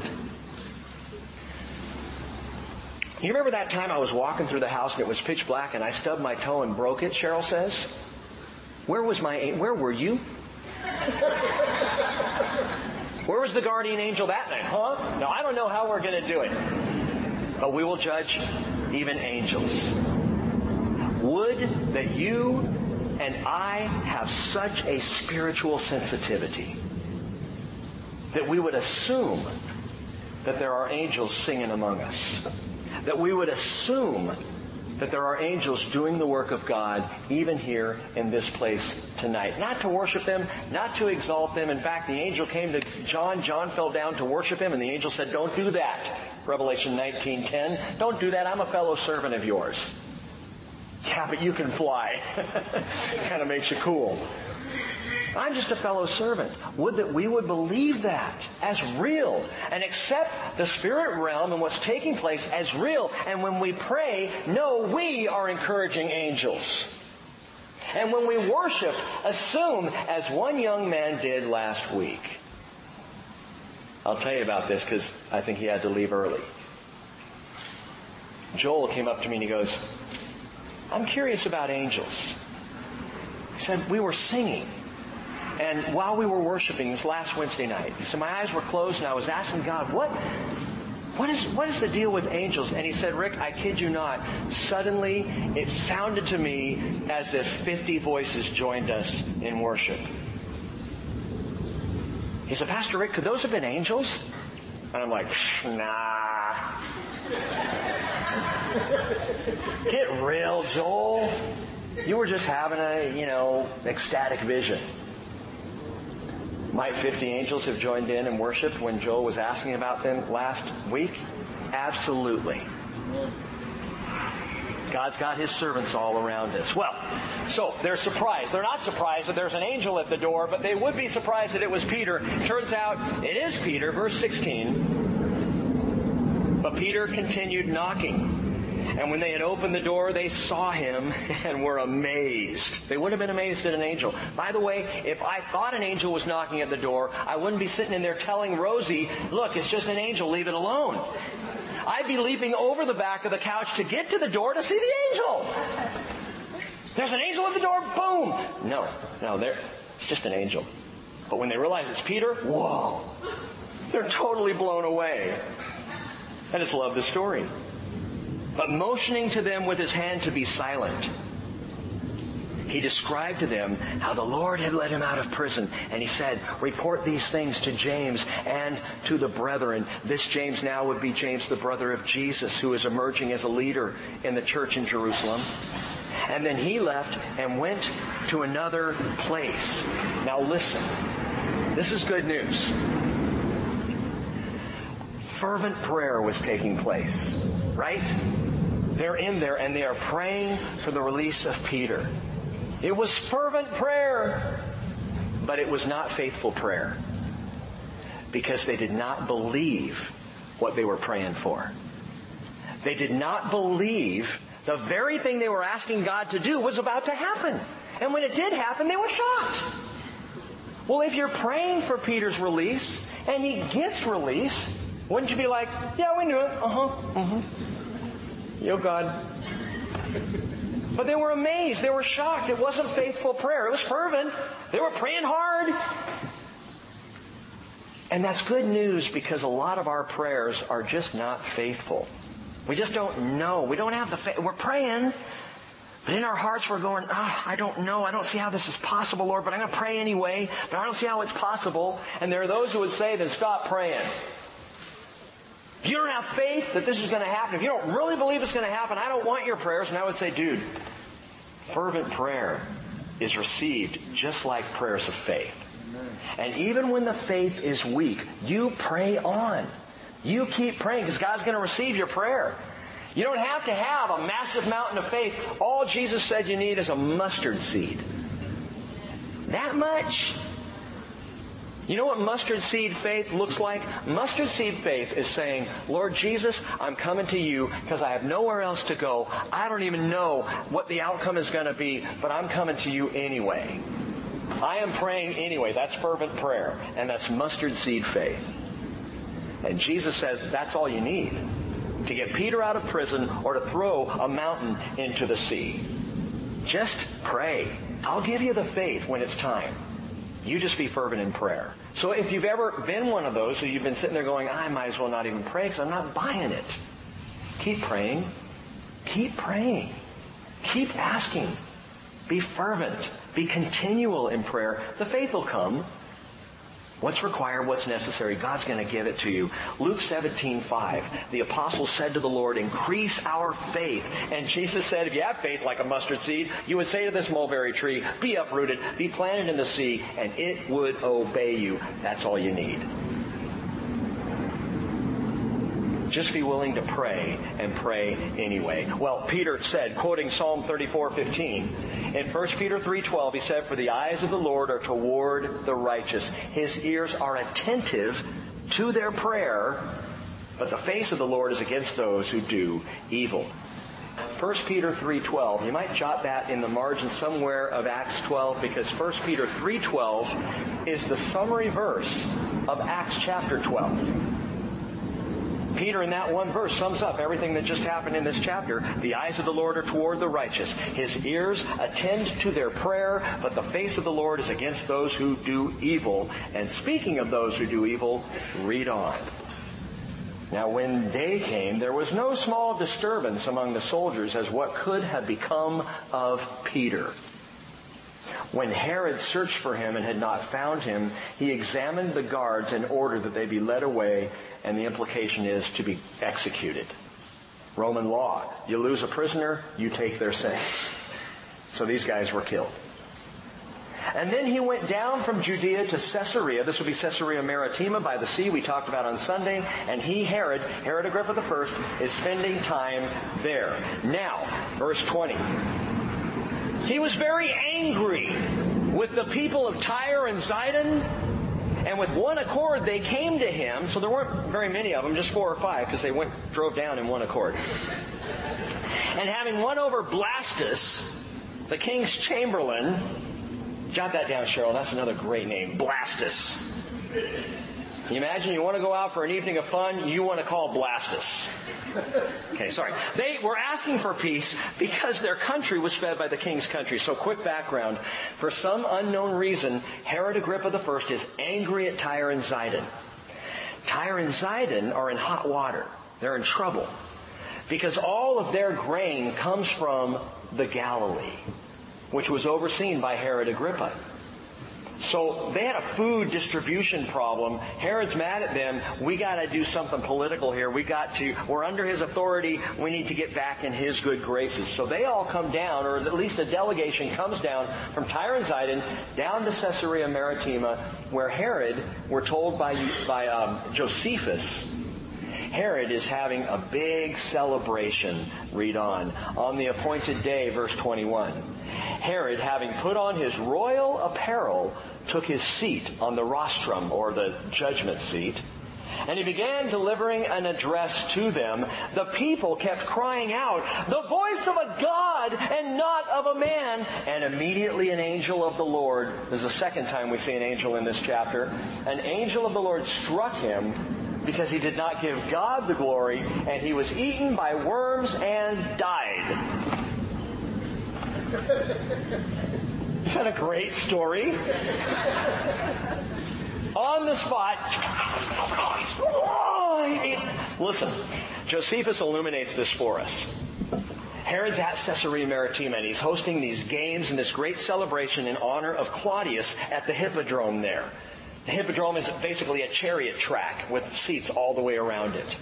You remember that time I was walking through the house and it was pitch black and I stubbed my toe and broke it, Cheryl says? Where was my, where were you? Where was the guardian angel that night? Huh? No, I don't know how we're going to do it. But we will judge even angels. Would that you and I have such a spiritual sensitivity that we would assume that there are angels singing among us that we would assume that there are angels doing the work of God even here in this place tonight. Not to worship them, not to exalt them. In fact, the angel came to John. John fell down to worship him and the angel said, don't do that. Revelation 19.10. Don't do that. I'm a fellow servant of yours. Yeah, but you can fly. kind of makes you cool. I'm just a fellow servant. Would that we would believe that as real and accept the spirit realm and what's taking place as real. And when we pray, know we are encouraging angels. And when we worship, assume, as one young man did last week. I'll tell you about this because I think he had to leave early. Joel came up to me and he goes, I'm curious about angels. He said, We were singing. And while we were worshiping this last Wednesday night, so My eyes were closed and I was asking God, What? What is, what is the deal with angels? And he said, Rick, I kid you not, suddenly it sounded to me as if 50 voices joined us in worship. He said, Pastor Rick, could those have been angels? And I'm like, nah. Get real, Joel. You were just having a, you know, ecstatic vision. Might 50 angels have joined in and worshiped when Joel was asking about them last week? Absolutely. God's got his servants all around us. Well, so they're surprised. They're not surprised that there's an angel at the door, but they would be surprised that it was Peter. Turns out it is Peter, verse 16. But Peter continued knocking. And when they had opened the door, they saw him and were amazed. They would have been amazed at an angel. By the way, if I thought an angel was knocking at the door, I wouldn't be sitting in there telling Rosie, look, it's just an angel, leave it alone. I'd be leaping over the back of the couch to get to the door to see the angel. There's an angel at the door, boom! No, no, there, it's just an angel. But when they realize it's Peter, whoa! They're totally blown away. I just love the story but motioning to them with his hand to be silent. He described to them how the Lord had led him out of prison, and he said, report these things to James and to the brethren. This James now would be James, the brother of Jesus, who is emerging as a leader in the church in Jerusalem. And then he left and went to another place. Now listen, this is good news. Fervent prayer was taking place, right? They're in there and they are praying for the release of Peter. It was fervent prayer, but it was not faithful prayer because they did not believe what they were praying for. They did not believe the very thing they were asking God to do was about to happen. And when it did happen, they were shocked. Well, if you're praying for Peter's release and he gets release, wouldn't you be like, yeah, we knew it. Uh huh. Uh-huh. Yo, God. But they were amazed. They were shocked. It wasn't faithful prayer. It was fervent. They were praying hard. And that's good news because a lot of our prayers are just not faithful. We just don't know. We don't have the faith. We're praying, but in our hearts we're going, oh, I don't know. I don't see how this is possible, Lord, but I'm going to pray anyway, but I don't see how it's possible. And there are those who would say, then stop praying. If you don't have faith that this is going to happen, if you don't really believe it's going to happen, I don't want your prayers. And I would say, dude, fervent prayer is received just like prayers of faith. And even when the faith is weak, you pray on. You keep praying because God's going to receive your prayer. You don't have to have a massive mountain of faith. All Jesus said you need is a mustard seed. That much. You know what mustard seed faith looks like? Mustard seed faith is saying, Lord Jesus, I'm coming to you because I have nowhere else to go. I don't even know what the outcome is going to be, but I'm coming to you anyway. I am praying anyway. That's fervent prayer. And that's mustard seed faith. And Jesus says that's all you need to get Peter out of prison or to throw a mountain into the sea. Just pray. I'll give you the faith when it's time. You just be fervent in prayer. So if you've ever been one of those who you've been sitting there going, I might as well not even pray because I'm not buying it. Keep praying. Keep praying. Keep asking. Be fervent. Be continual in prayer. The faith will come. What's required, what's necessary, God's going to give it to you. Luke 17, 5, the apostle said to the Lord, increase our faith. And Jesus said, if you have faith like a mustard seed, you would say to this mulberry tree, be uprooted, be planted in the sea, and it would obey you. That's all you need. Just be willing to pray and pray anyway. Well, Peter said, quoting Psalm 34:15, in 1 Peter 3:12, he said, "For the eyes of the Lord are toward the righteous; his ears are attentive to their prayer, but the face of the Lord is against those who do evil." 1 Peter 3.12. You might jot that in the margin somewhere of Acts 12 because 1 Peter 3.12 is the summary verse of Acts chapter 12. Peter, in that one verse, sums up everything that just happened in this chapter. The eyes of the Lord are toward the righteous. His ears attend to their prayer, but the face of the Lord is against those who do evil. And speaking of those who do evil, read on. Now when day came, there was no small disturbance among the soldiers as what could have become of Peter. When Herod searched for him and had not found him, he examined the guards and ordered that they be led away, and the implication is to be executed. Roman law. You lose a prisoner, you take their sentence. So these guys were killed. And then he went down from Judea to Caesarea. This would be Caesarea Maritima by the sea we talked about on Sunday. And he, Herod, Herod Agrippa I, is spending time there. Now, verse 20. He was very angry with the people of Tyre and Zidon. And with one accord, they came to him. So there weren't very many of them, just four or five, because they went, drove down in one accord. And having won over Blastus, the king's chamberlain, jot that down, Cheryl. That's another great name. Blastus. You imagine you want to go out for an evening of fun, you want to call Blastus. Okay, sorry. They were asking for peace because their country was fed by the king's country. So quick background. For some unknown reason, Herod Agrippa I is angry at Tyre and Zidon. Tyre and Zidon are in hot water. They're in trouble. Because all of their grain comes from the Galilee, which was overseen by Herod Agrippa. So they had a food distribution problem. Herod's mad at them. We got to do something political here. We got to, we're under his authority. We need to get back in his good graces. So they all come down, or at least a delegation comes down from Tyre Zidon down to Caesarea Maritima, where Herod, we're told by, by um, Josephus, Herod is having a big celebration, read on, on the appointed day, verse 21. Herod, having put on his royal apparel, took his seat on the rostrum, or the judgment seat, and he began delivering an address to them. The people kept crying out, the voice of a God and not of a man. And immediately an angel of the Lord, this is the second time we see an angel in this chapter, an angel of the Lord struck him because he did not give God the glory and he was eaten by worms and died. Is that a great story? On the spot. Listen, Josephus illuminates this for us. Herod's at Caesarea Maritima and he's hosting these games and this great celebration in honor of Claudius at the Hippodrome there. The Hippodrome is basically a chariot track with seats all the way around it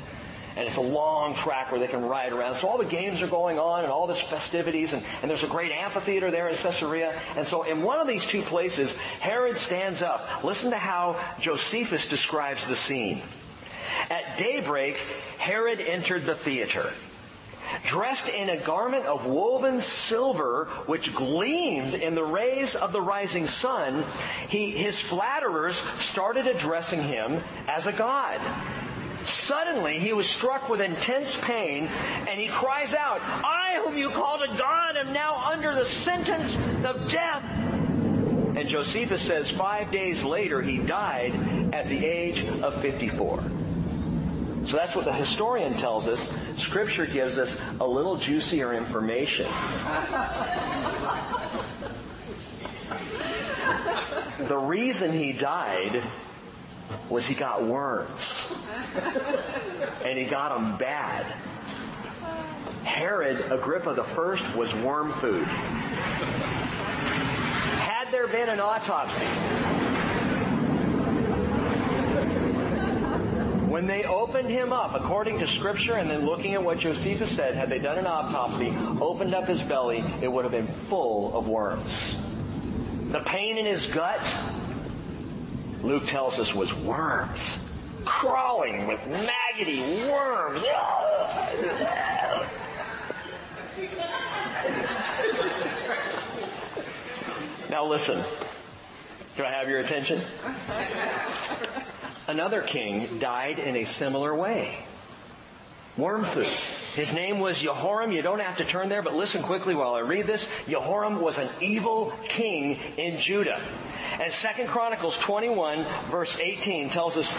and it's a long track where they can ride around. So all the games are going on and all this festivities and, and there's a great amphitheater there in Caesarea. And so in one of these two places, Herod stands up. Listen to how Josephus describes the scene. At daybreak, Herod entered the theater. Dressed in a garment of woven silver, which gleamed in the rays of the rising sun, he, his flatterers started addressing him as a god. Suddenly he was struck with intense pain and he cries out, I whom you called a God am now under the sentence of death. And Josephus says five days later he died at the age of 54. So that's what the historian tells us. Scripture gives us a little juicier information. the reason he died was he got worms. and he got them bad. Herod Agrippa I was worm food. Had there been an autopsy, when they opened him up, according to scripture and then looking at what Josephus said, had they done an autopsy, opened up his belly, it would have been full of worms. The pain in his gut, Luke tells us was worms. Crawling with maggoty worms. now listen. Do I have your attention? Another king died in a similar way. Worm food. His name was Jehoram. You don't have to turn there, but listen quickly while I read this. Jehoram was an evil king in Judah. And 2 Chronicles 21 verse 18 tells us,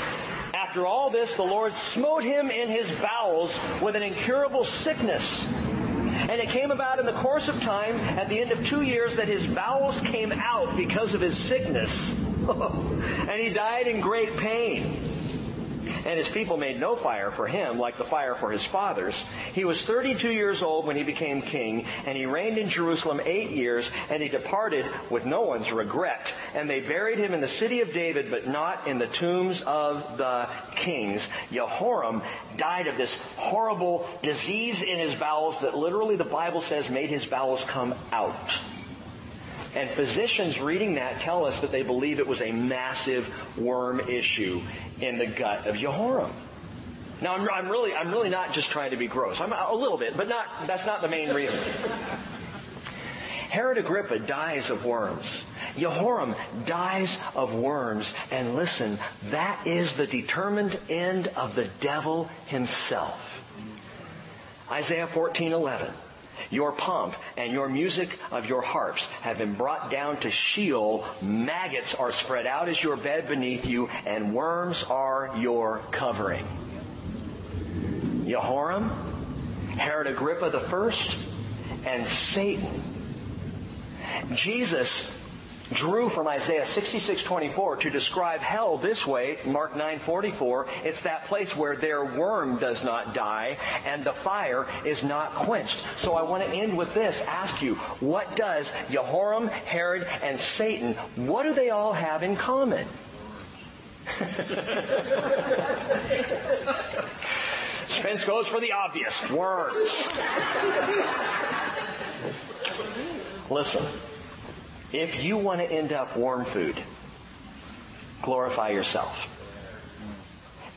after all this, the Lord smote him in his bowels with an incurable sickness. And it came about in the course of time, at the end of two years, that his bowels came out because of his sickness. and he died in great pain. And his people made no fire for him like the fire for his fathers. He was 32 years old when he became king, and he reigned in Jerusalem eight years, and he departed with no one's regret. And they buried him in the city of David, but not in the tombs of the kings. Jehoram died of this horrible disease in his bowels that literally the Bible says made his bowels come out. And physicians reading that tell us that they believe it was a massive worm issue in the gut of Jehoram. Now, I'm, I'm, really, I'm really not just trying to be gross. I'm a little bit, but not, that's not the main reason. Herod Agrippa dies of worms. Jehoram dies of worms. And listen, that is the determined end of the devil himself. Isaiah 14, 11. Your pomp and your music of your harps have been brought down to Sheol. Maggots are spread out as your bed beneath you, and worms are your covering. Jehoram, Herod Agrippa the first, and Satan. Jesus drew from Isaiah 66:24 to describe hell this way, Mark 9:44, it's that place where their worm does not die and the fire is not quenched. So I want to end with this, ask you, what does Jehoram, Herod, and Satan, what do they all have in common? Spence goes for the obvious, worms. Listen. If you want to end up worm food, glorify yourself.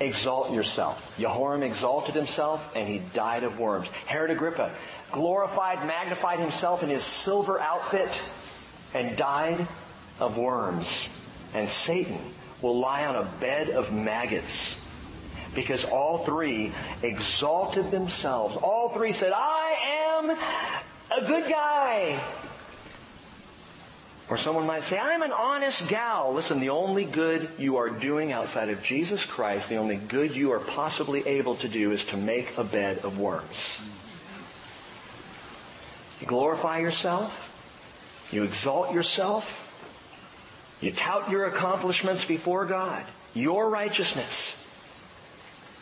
Exalt yourself. Jehoram exalted himself and he died of worms. Herod Agrippa glorified, magnified himself in his silver outfit and died of worms. And Satan will lie on a bed of maggots because all three exalted themselves. All three said, I am a good guy. Or someone might say, I'm an honest gal. Listen, the only good you are doing outside of Jesus Christ, the only good you are possibly able to do is to make a bed of worms. You glorify yourself. You exalt yourself. You tout your accomplishments before God. Your righteousness.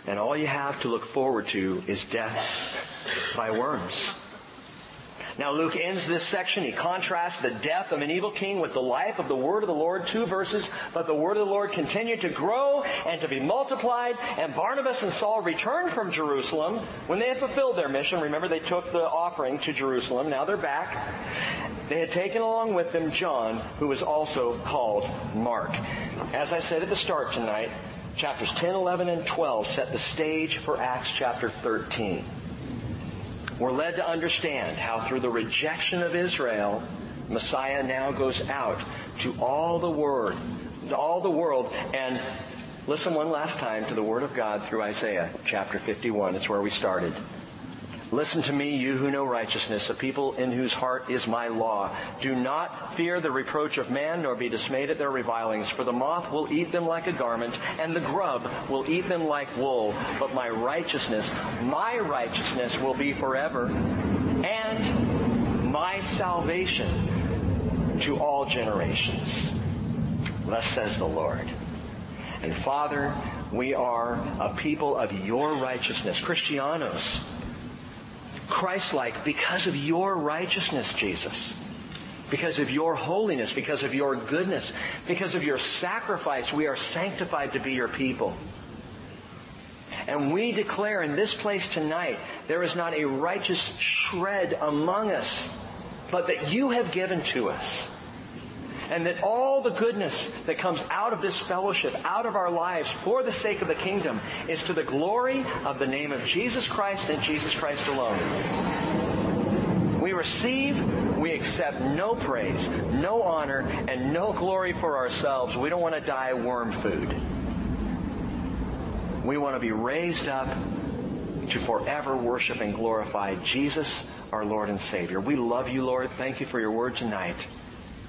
And all you have to look forward to is death by worms. Now Luke ends this section. He contrasts the death of an evil king with the life of the word of the Lord. Two verses. But the word of the Lord continued to grow and to be multiplied. And Barnabas and Saul returned from Jerusalem when they had fulfilled their mission. Remember, they took the offering to Jerusalem. Now they're back. They had taken along with them John, who was also called Mark. As I said at the start tonight, chapters 10, 11, and 12 set the stage for Acts chapter 13. We're led to understand how through the rejection of Israel, Messiah now goes out to all the world, to all the world, and listen one last time to the Word of God through Isaiah chapter 51. It's where we started. Listen to me, you who know righteousness, a people in whose heart is my law. Do not fear the reproach of man, nor be dismayed at their revilings, for the moth will eat them like a garment, and the grub will eat them like wool. But my righteousness, my righteousness will be forever, and my salvation to all generations. Thus says the Lord. And Father, we are a people of your righteousness, Christianos Christ-like because of your righteousness, Jesus. Because of your holiness, because of your goodness, because of your sacrifice, we are sanctified to be your people. And we declare in this place tonight, there is not a righteous shred among us, but that you have given to us. And that all the goodness that comes out of this fellowship, out of our lives for the sake of the kingdom, is to the glory of the name of Jesus Christ and Jesus Christ alone. We receive, we accept no praise, no honor, and no glory for ourselves. We don't want to die worm food. We want to be raised up to forever worship and glorify Jesus, our Lord and Savior. We love you, Lord. Thank you for your word tonight.